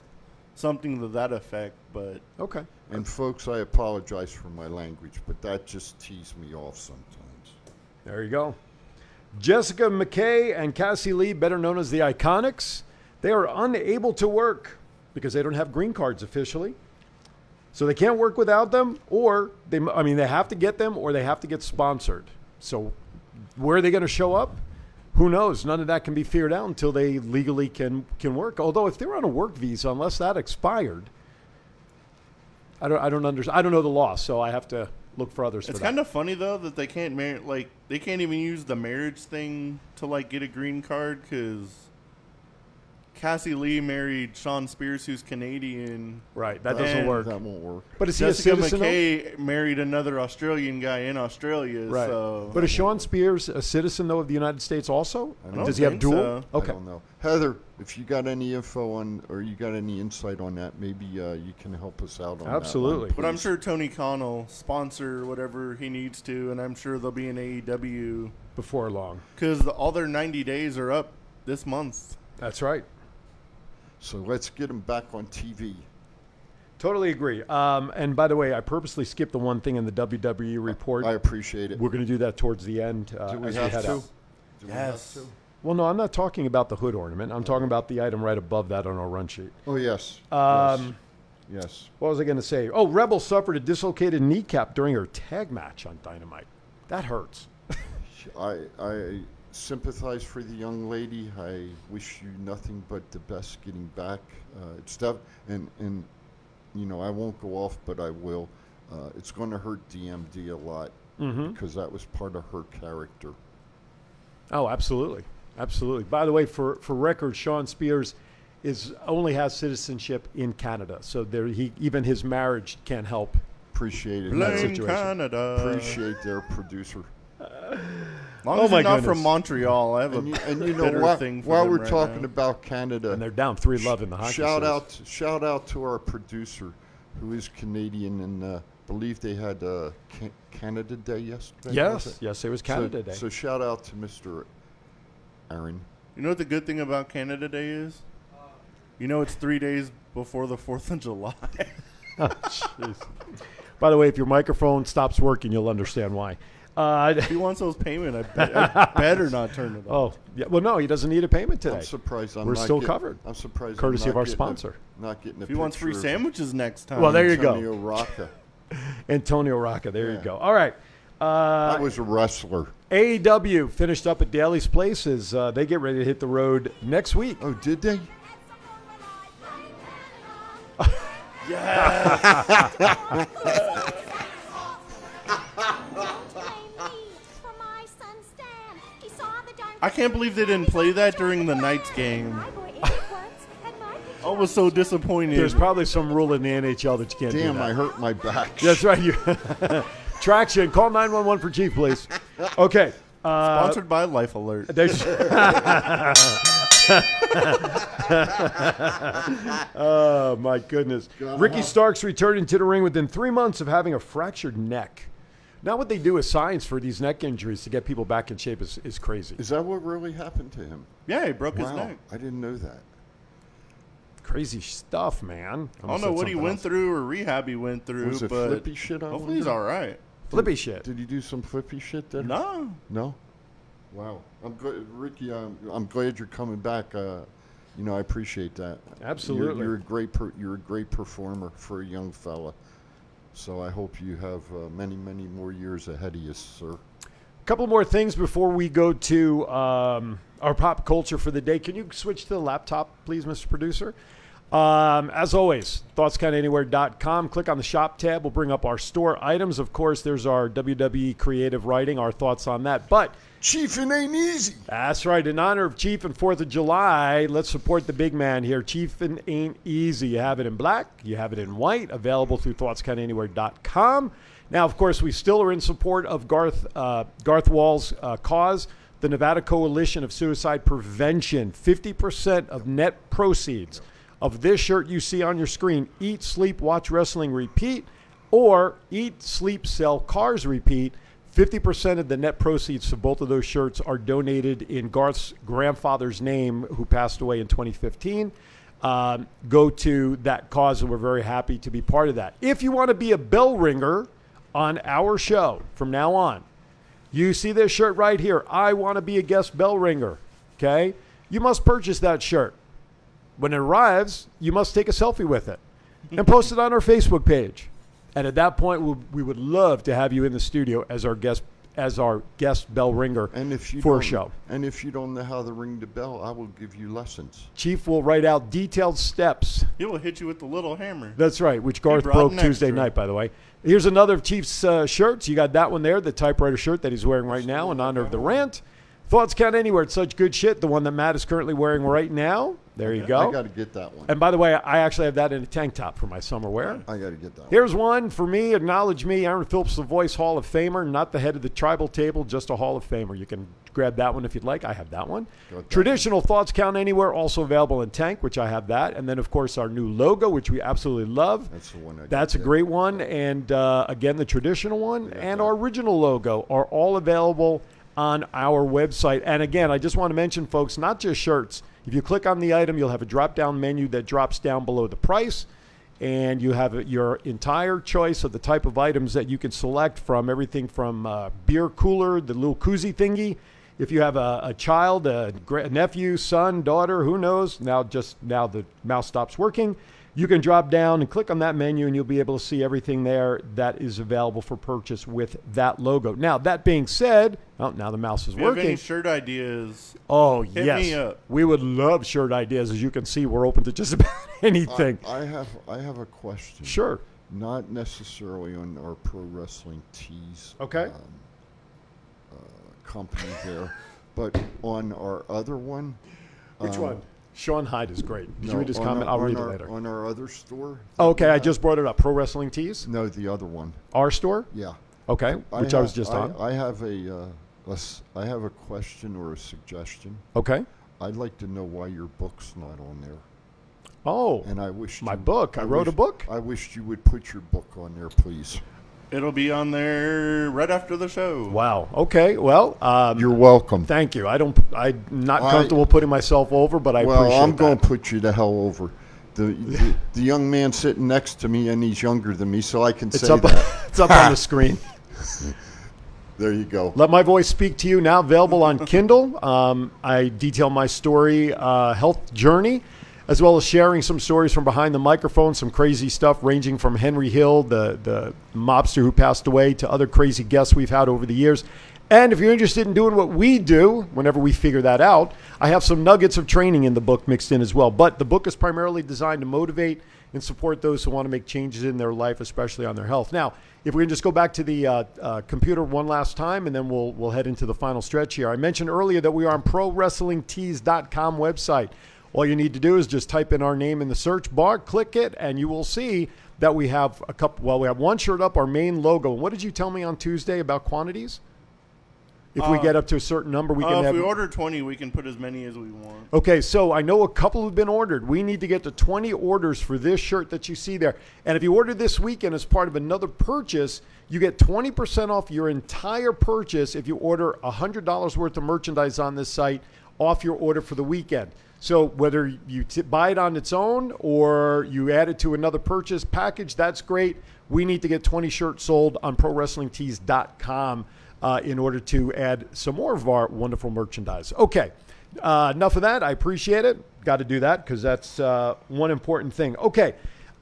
Something to that effect. But Okay. And folks, I apologize for my language, but that just teased me off sometimes. There you go. Jessica McKay and Cassie Lee, better known as the Iconics, they are unable to work because they don't have green cards officially. So they can't work without them, or they, I mean, they have to get them or they have to get sponsored. So where are they going to show up? Who knows? None of that can be figured out until they legally can can work. Although if they're on a work visa, unless that expired, I don't I don't understand. I don't know the law, so I have to look for others. it's for that. kind of funny though that they can't marry like they can't even use the marriage thing to like get a green card because Cassie Lee married Shawn Spears, who's Canadian. right. That doesn't And- work. That won't work. But is he Jessica a citizen? though? McKay married another Australian guy in Australia. Right. So but is Shawn Spears a citizen though of the United States also? I don't Does he have think dual? so. Okay. I don't know. Heather, if you got any info on, or you got any insight on that, maybe uh, you can help us out on that. one, Absolutely. But I'm sure Tony Khan will sponsor whatever he needs to, and I'm sure there'll be an AEW Before long. because all their 90 days are up this month. That's right. So let's get him back on TV. Totally agree. Um, and by the way, I purposely skipped the one thing in the WWE report. I appreciate it. We're going to do that towards the end. Uh, Do we as have head to? out. Do we Yes. have to? Well, no, I'm not talking about the hood ornament. I'm talking about the item right above that on our run sheet. Oh yes. Um, yes. Yes. What was I going to say? Oh, Rebel suffered a dislocated kneecap during her tag match on Dynamite. That hurts. I I sympathize for the young lady. I wish you nothing but the best getting back. Uh, it's def- and and you know I won't go off, but I will. Uh, it's going to hurt DMD a lot Mm-hmm. because that was part of her character. Oh, absolutely, absolutely. By the way, for for record, Shawn Spears is only has citizenship in Canada, so there he even his marriage can't help. Appreciate it. that Blame situation. Canada. Appreciate their producer. As long Oh as my you're not goodness. from Montreal, I have a And you, and you know what? while, thing for while we're right talking now. about Canada, And they're down three love in the hockey shout series. out shout out to our producer who is Canadian and uh, believe they had uh, Canada Day yesterday. Yes, it? yes, it was So- Canada Day. So shout out to Mr. Aaron. You know what the good thing about Canada Day is? You know it's three days before the Fourth of July. Jeez. By the way, if your microphone stops working, you'll understand why. Uh, if he wants those payment, I, bet, I better not turn it off. oh, yeah. Well, no, he doesn't need a payment today. I'm surprised I'm We're not still getting- covered. I'm surprised. Courtesy I'm of our getting a- sponsor. not getting a If he wants free sandwiches next time. Well, there you go. Antonio Rocca. Antonio Rocca. There you go. All right. Uh, I was a wrestler. AEW finished up at Daily's Places. Uh, they get ready to hit the road next week. Oh, did they? I can't believe they didn't play that during the Knights game. I was so disappointed. There's probably some rule in the NHL that you can't Damn, do that. I hurt my back. That's right. You traction. Call 911 for chief, please. Okay. Uh, Sponsored by Life Alert. there's oh my goodness. Ricky Starks returning to the ring within three months of having a fractured neck. Now, what they do is science for these neck injuries to get people back in shape is, is crazy. Is that what really happened to him? Yeah, he broke his Wow, neck. I didn't know that. Crazy stuff, man. I don't know what he went through or rehab he went through, Was it but flippy shit? I hopefully he's all right. Flippy shit. Did he do some flippy shit there? No, No. Wow. I'm good, Ricky. I'm, I'm glad you're coming back. Uh, you know, I appreciate that. You're- Absolutely. You're, a great. Per, you're a great performer for a young fella. So I hope you have uh, many, many more years ahead of you, sir. A couple more things before we go to um, our pop culture for the day. Can you switch to the laptop, please, Mr. Producer? Um, as always, thoughtscountanywhere.com. Click on the shop tab. We'll bring up our store items. Of course, there's our WWE creative writing, our thoughts on that. But Chief, it ain't easy. that's right. In honor of Chief and 4th of July, let's support the big man here. Chief and ain't easy. You have it in black, you have it in white, available through thoughtscountanywhere.com. Now, of course, we still are in support of Garth, uh, Garth Wall's uh, cause, the Nevada Coalition of Suicide Prevention. 50% of net proceeds of this shirt you see on your screen Eat, Sleep, Watch Wrestling, Repeat, or Eat, Sleep, Sell Cars, Repeat. 50% of the net proceeds of both of those shirts are donated in Garth's grandfather's name, who passed away in 2015. Um, go to that cause, and we're very happy to be part of that. If you want to be a bell ringer on our show from now on, you see this shirt right here. I want to be a guest bell ringer. Okay? You must purchase that shirt. When it arrives, you must take a selfie with it and post it on our Facebook page. And at that point, we, we would love to have you in the studio as our guest as our guest bell ringer And if you for a show. and if you don't know how to ring the bell, I will give you lessons. Chief will write out detailed steps. he will hit you with the little hammer. That's right, which Garth broke Tuesday night, by the way. Here's another of Chief's uh, shirts. You got that one there, the typewriter shirt that he's wearing right now in honor of the rant. Thoughts count anywhere. It's such good shit. The one that Matt is currently wearing right now. There you go. I got to get that one. And by the way, I actually have that in a tank top for my summer wear. I got to get that one. Here's one for me. Acknowledge me, Aaron Phillips, the Voice Hall of Famer, not the head of the tribal table, just a Hall of Famer. You can grab that one if you'd like. I have that one. That Traditional Thoughts Count Anywhere, also available in Tank, which I have that. And then, of course, our new logo, which we absolutely love. That's the one I That's a great one. And uh, again, the traditional one and that. our original logo are all available on our website. And again, I just want to mention, folks, not just shirts. If you click on the item, you'll have a drop down menu that drops down below the price. And you have your entire choice of the type of items that you can select from everything from uh, beer cooler, the little koozie thingy, If you have a, a child, a, a nephew, son, daughter, who knows? Now, just now the mouse stops working. You can drop down and click on that menu, and you'll be able to see everything there that is available for purchase with that logo. Now, that being said, oh, now the mouse is If you have working. any shirt ideas, Oh Hit yes, me up. we would love shirt ideas. As you can see, we're open to just about anything. I have I have a question. sure. Not necessarily on our pro wrestling tees. Okay. Um, uh, company there, but on our other one. Which um, one? Sean Hyde is great. Did you read his comment? our- I'll read our, it later. On our other store. okay, I just brought it up. Pro Wrestling Tees, No, the other one. our store. Yeah. Okay, which I, have, was just I, on. I have a, uh, a I have a question or a suggestion. okay. I'd like to know why your book's not on there. Oh, And I wish My you- book. I wrote a book? I wished you would put your book on there, please. It'll be on there right after the show. wow. Okay. Well, um, You're welcome. thank you. I don't. I'm not I- comfortable putting myself over, but I well, appreciate I'm going to put you the hell over. The, the the young man sitting next to me, and he's younger than me, so I can It's say up. that. it's up on the screen. There you go. Let My Voice Speak to You now available on Kindle. Um, I detail my story, uh, health journey, as well as sharing some stories from behind the microphone, some crazy stuff ranging from Henry Hill, the, the mobster who passed away, to other crazy guests we've had over the years. And if you're interested in doing what we do, whenever we figure that out, I have some nuggets of training in the book mixed in as well. But the book is primarily designed to motivate and support those who want to make changes in their life, especially on their health. Now, if we can just go back to the uh, uh, computer one last time, and then we'll we'll head into the final stretch here. I mentioned earlier that we are on ProWrestlingTees.com website. All you need to do is just type in our name in the search bar, click it, and you will see that we have a couple. Well, we have one shirt up, our main logo. What did you tell me on Tuesday about quantities? If we Uh, get up to a certain number, we Uh, can if have. we order 20, we can put as many as we want. Okay, so I know a couple have been ordered. We need to get to 20 orders for this shirt that you see there. And if you order this weekend as part of another purchase, you get 20% off your entire purchase if you order $100 worth of merchandise on this site off your order for the weekend. So whether you t- buy it on its own or you add it to another purchase package, that's great. We need to get 20 shirts sold on ProWrestlingTees.com uh, in order to add some more of our wonderful merchandise. Okay. Uh, enough of that. I appreciate it. Got to do that because that's uh, one important thing. Okay.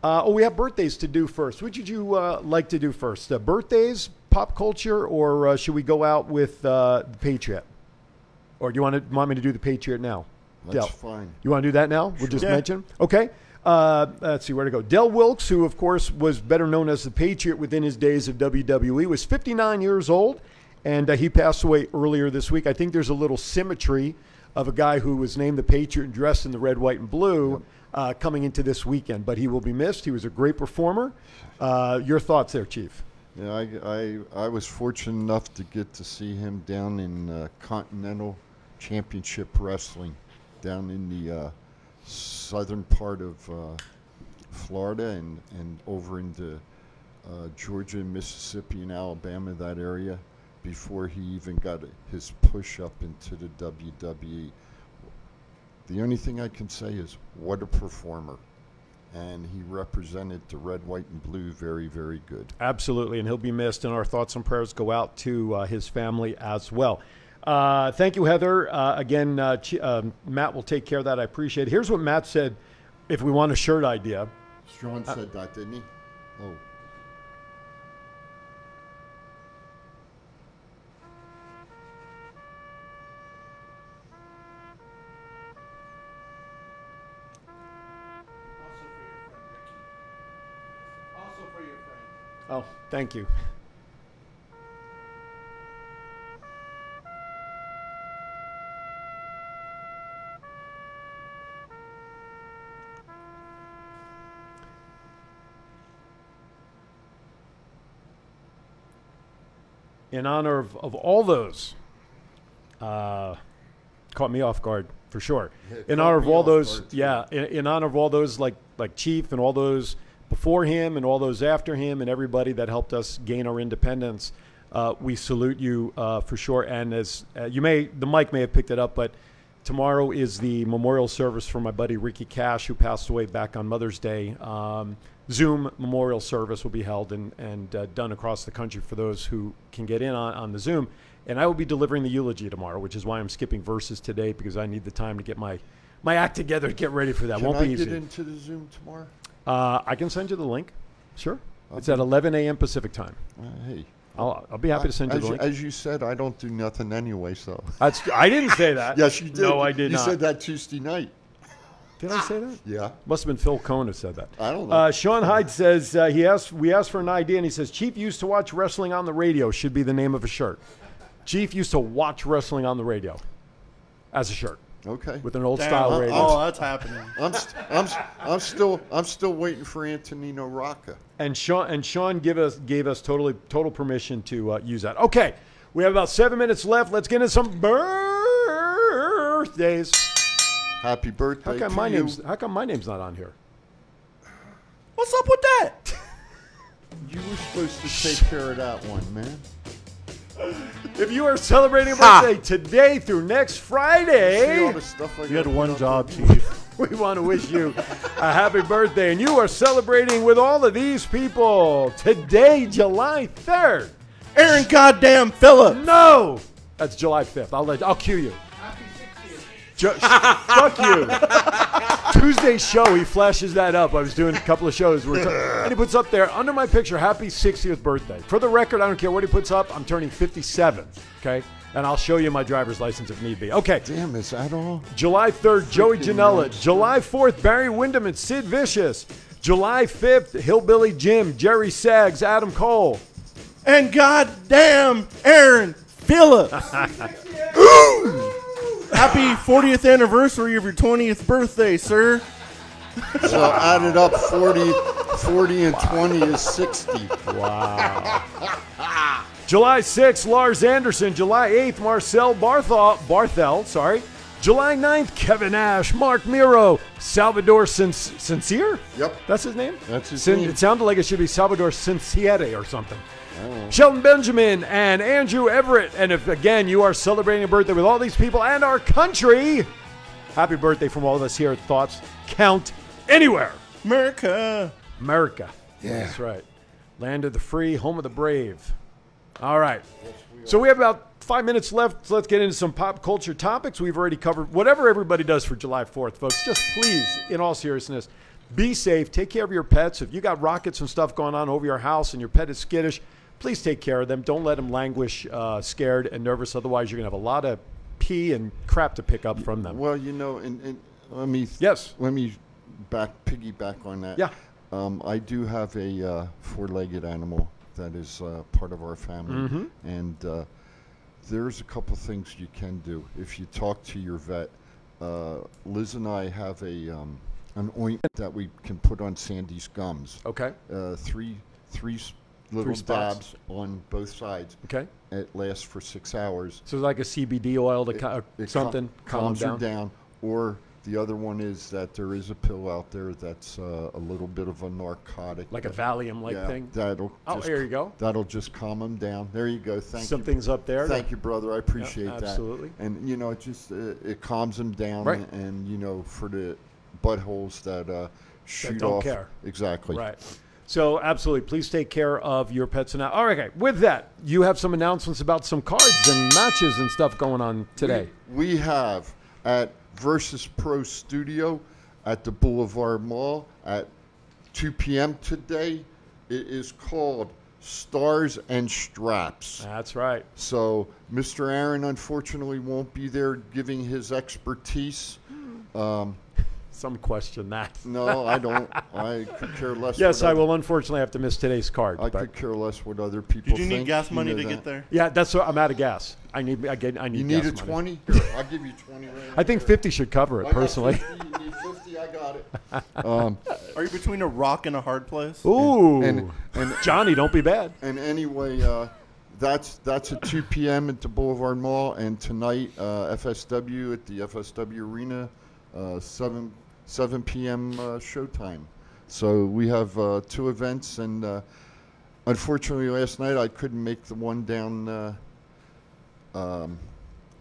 Uh, oh, we have birthdays to do first. Which would you uh, like to do first? Uh, birthdays, pop culture, or should we go out with the Patriot? Or do you want to want me to do the Patriot now? That's Del, fine. You want to do that now? We'll just Yeah. mention. Okay. Uh, let's see where to go. Del Wilkes, who of course was better known as the Patriot within his days of WWE, was 59 years old, and uh, he passed away earlier this week. I think there's a little symmetry of a guy who was named the Patriot and dressed in the red, white, and blue uh, coming into this weekend. But he will be missed. He was a great performer. Uh, your thoughts there, Chief? Yeah, I, I, I was fortunate enough to get to see him down in uh, Continental Championship Wrestling, down in the uh, southern part of uh, Florida and, and over into uh, Georgia, Mississippi, and Alabama, that area, before he even got his push up into the WWE. The only thing I can say is, what a performer. And he represented the red, white, and blue very, very good. Absolutely, and he'll be missed. And our thoughts and prayers go out to uh, his family as well. Uh, thank you, Heather. Uh, again, uh, Ch- um, Matt will take care of that. I appreciate it. Here's what Matt said if we want a shirt idea. Sean said that, didn't he? Oh. Oh, thank you. In honor of, of all those, uh, caught me off guard for sure. In honor of all those, yeah, in, in honor of all those like like Chief and all those before him and all those after him and everybody that helped us gain our independence. Uh, we salute you uh, for sure. And as uh, you may, the mic may have picked it up, but tomorrow is the memorial service for my buddy Ricky Cash, who passed away back on Mother's Day. Um, Zoom memorial service will be held and, and uh, done across the country for those who can get in on, on the Zoom. And I will be delivering the eulogy tomorrow, which is why I'm skipping verses today because I need the time to get my, my act together to get ready for that. Can Won't I be get into the Zoom tomorrow? Uh, I can send you the link. Sure. It's at 11 a.m. Pacific time. Uh, hey. I'll, I'll be happy to send you as the link. as you said, I don't do nothing anyway, so. That's, I didn't say that. yes, you did. No, I did you not. said that Tuesday night. Did I say that? Yeah. Must have been Phil Cohen who said that. I don't know. Uh, Sean Hyde says uh, he asked. We asked for an idea, and he says Chief used to watch wrestling on the radio. Should be the name of a shirt. Chief used to watch wrestling on the radio, as a shirt Okay. with an old Damn, style huh? radio. Oh, that's happening. I'm, st- I'm, st- I'm still I'm still waiting for Antonino Rocca. And Sean and Sean give us gave us totally total permission to uh, use that. Okay, we have about seven minutes left. Let's get into some birthdays. Happy birthday How come to my you. name's How come my name's not on here? What's up with that? You were supposed to take care of that one, man. If you are celebrating a Ha! birthday today through next Friday, the stuff I You had one job. Chief. we want to wish you a happy birthday. And you are celebrating with all of these people today, July 3rd. Aaron Goddamn Phillip. No! That's July 5th. I'll let I'll cue you. Ju- fuck you. Tuesday show, he flashes that up. I was doing a couple of shows, where and he puts up there under my picture, "Happy 60th birthday." For the record, I don't care what he puts up. I'm turning 57. Okay, and I'll show you my driver's license if need be. Okay, Damn, is that all? July 3rd, Joey Freaking Janela. nuts. July 4th, Barry Windham and Sid Vicious. July 5th, Hillbilly Jim, Jerry Sags, Adam Cole. And goddamn Aaron Phillip. Happy 40th anniversary of your 20th birthday, sir. So added up 40, 40 and 20 is 60. Wow. July 6th, Lars Anderson. July 8th, Marcel Barthel. Barthel, sorry. July 9th, Kevin Nash, Marc Mero, Salvador Sin- Sincere? Yep. That's his name? That's his Sin- name. It sounded like it should be Salvador Sincere or something. Shelton Benjamin and Andrew Everett. And if, again, you are celebrating a birthday with all these people and our country, happy birthday from all of us here at Thoughts Count Anywhere. America. America. Yeah. That's right. Land of the free, home of the brave. All right. So we have about five minutes left. So let's get into some pop culture topics. We've already covered whatever everybody does for July 4th, folks. Just please, in all seriousness, be safe. Take care of your pets. If you got rockets and stuff going on over your house and your pet is skittish, please take care of them. Don't let them languish uh, scared and nervous. Otherwise, you're going to have a lot of pee and crap to pick up from them. Well, you know, and, and let me Yes. let me back piggyback on that. Yeah. Um, I do have a uh, four-legged animal that is uh, part of our family, Mm-hmm. and uh, there's a couple things you can do if you talk to your vet. Uh, Liz and I have a um, an ointment that we can put on Sandy's gums. Okay. Uh, three three little spots. dabs on both sides. Okay. It lasts for six hours. So it's like a CBD oil to It- ca- it something cal- calm calms down. her down. Or the other one is that there is a pill out there that's uh, a little bit of a narcotic, like a Valium-like yeah, thing. That'll Oh, just there you go. That'll just calm them down. There you go. Thank you. Something's up there. Thank you, brother. I appreciate that. absolutely. And you know, it just uh, it calms them down. Right. And you know, for the buttholes that uh, shoot don't off. care. Exactly. Right. So absolutely, please take care of your pets. And all right, okay. With that, you have some announcements about some cards and matches and stuff going on today. We have at Versus Pro Studio at the Boulevard Mall at 2 p.m. today. It is called Stars and Straps. That's right. So Mr. Aaron unfortunately won't be there giving his expertise. Um, Some question that. no, I don't. I could care less. Yes, I other- will unfortunately have to miss today's card. I but- could care less what other people Did you think. need gas money know to that. get there? yeah, that's what I'm out of gas. I need. I get. I need. You need gas a money. 20? Here, I'll give you 20 right I think 50 should cover it I personally. you need 50, I got it. Um, Are you between a rock and a hard place? Ooh, and- and- Johnny, don't be bad. And anyway, uh, that's that's at 2 p.m. at the Boulevard Mall, and tonight uh, FSW at the FSW Arena, uh, 7 7 p.m. Uh, showtime. So we have uh, two events, and uh, unfortunately, last night I couldn't make the one down uh, um,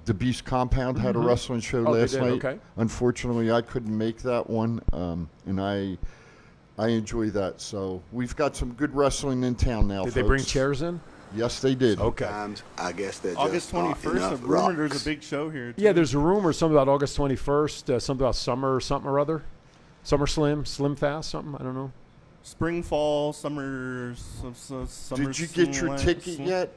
the Beast Compound had a wrestling show Oh, last night. okay. Unfortunately, I couldn't make that one, um, and I I enjoy that. So we've got some good wrestling in town now. Did they bring chairs in? Yes, they did. Okay. Times, I guess they're August 21st. enough A rumor there's a big show here. Too. Yeah, there's a rumor something about August 21st, uh, something about summer or something or other. Summer Slim, Slim Fast, something. I don't know. spring, fall, summer. s- s- summer Did you get your ticket slam- yet?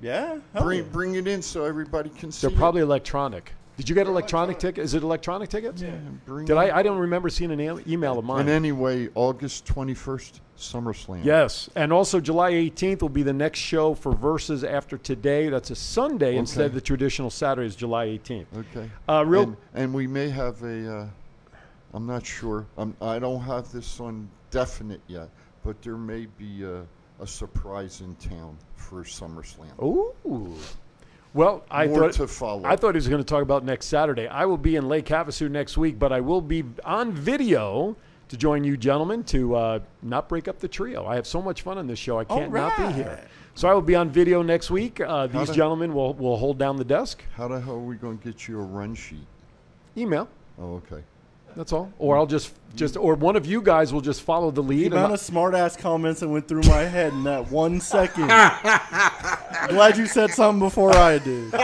Yeah. Bring yeah. bring it in so everybody can see. They're it. probably electronic. Did you get electronic ticket? Is it electronic tickets? Yeah, bring Did. I? I don't remember seeing an e- email of mine. And anyway, August twenty first, SummerSlam. Yes, and also July 18th will be the next show for Versus after today. That's a Sunday instead of the traditional Saturday is July 18th. Okay. Uh, real- And, and we may have a. Uh, I'm not sure. Um, I don't have this on definite yet, but there may be a, a surprise in town for SummerSlam. Ooh. Well, I More thought to follow. I thought he was going to talk about next Saturday. I will be in Lake Havasu next week, but I will be on video to join you gentlemen to uh, not break up the trio. I have so much fun on this show. I can't not be here. So I will be on video next week. Uh, these the- gentlemen will, will hold down the desk. How the hell are we going to get you a run sheet? Email. Oh, okay. That's all. Or I'll just just or one of you guys will just follow the The lead. and amount I- of smart ass comments that went through my head in that one second. Glad you said something before I did.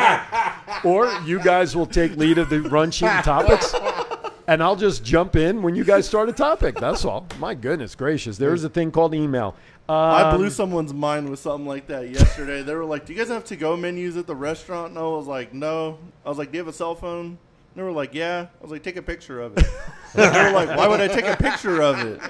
or you guys will take lead of the run sheet and topics, and I'll just jump in when you guys start a topic. That's all. My goodness gracious, there is a thing called email. I Um, blew someone's mind with something like that yesterday. They were like, "Do you guys have to-go menus at the restaurant?" And I was like, "No." I was like, "Do you have a cell phone?" And they were like, "Yeah." I was like, "Take a picture of it." they were like, "Why would I take a picture of it?"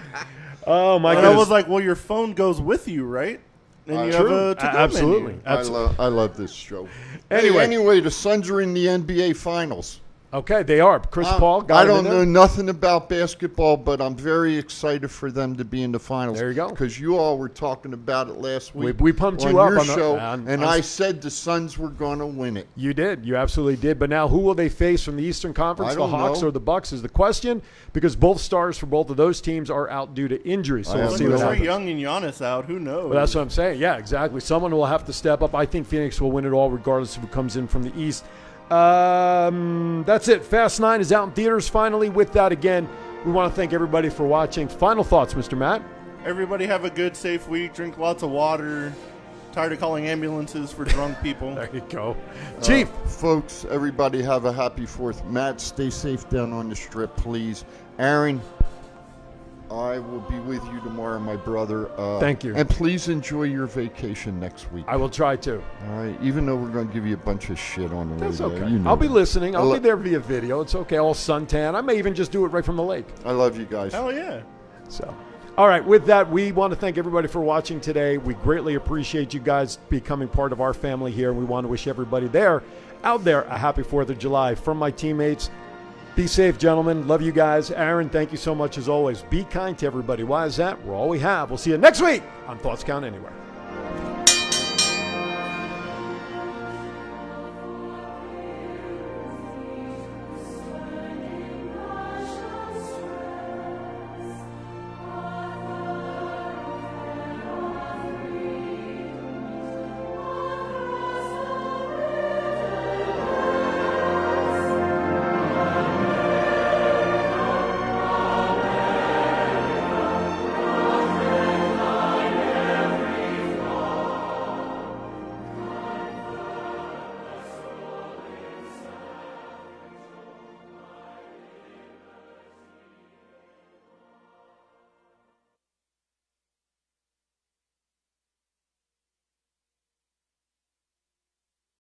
Oh my And I was like, "Well, your phone goes with you, right?" And you True. have a to-go A- absolutely. I, Abso- love I love this show. Anyway. Hey, anyway, the Suns are in the NBA Finals. Okay, they are. Chris Uh, Paul. Got I don't there? know nothing about basketball, but I'm very excited for them to be in the finals. There you go. Because you all were talking about it last week. we pumped on you up your on the- show, on- and on- I said the Suns were going to win it. You did. You absolutely did. But now, who will they face from the Eastern Conference? I The Hawks know. or the Bucks is the question, because both stars for both of those teams are out due to injury. So I we'll see no what with doubt. Trae happens. Young and Giannis out, who knows? Well, that's what I'm saying. Yeah, exactly. Someone will have to step up. I think Phoenix will win it all, regardless of who comes in from the East. Um, that's it. Fast Nine is out in theaters finally. With that, again, we want to thank everybody for watching. Final thoughts, Mr. Matt. Everybody have a good, safe week. Drink lots of water. Tired of calling ambulances for drunk people. There you go, Chief. Folks, everybody have a happy fourth. Matt, stay safe down on the strip, please. Aaron, I will be with you tomorrow, my brother. Uh, Thank you. And please enjoy your vacation next week. I will try to. All right, even though we're going to give you a bunch of shit on the That's radio. okay. You know I'll be that. listening. I I'll lo- be there via video. It's okay. All suntan. I may even just do it right from the lake. I love you guys. Hell yeah. So, all right. With that, we want to thank everybody for watching today. We greatly appreciate you guys becoming part of our family here, and we want to wish everybody there, out there, a happy Fourth of July. From my teammates, be safe, gentlemen. Love you guys. Aaron, thank you so much as always. Be kind to everybody. Why is that? We're all we have. We'll see you next week on Thoughts Count Anywhere.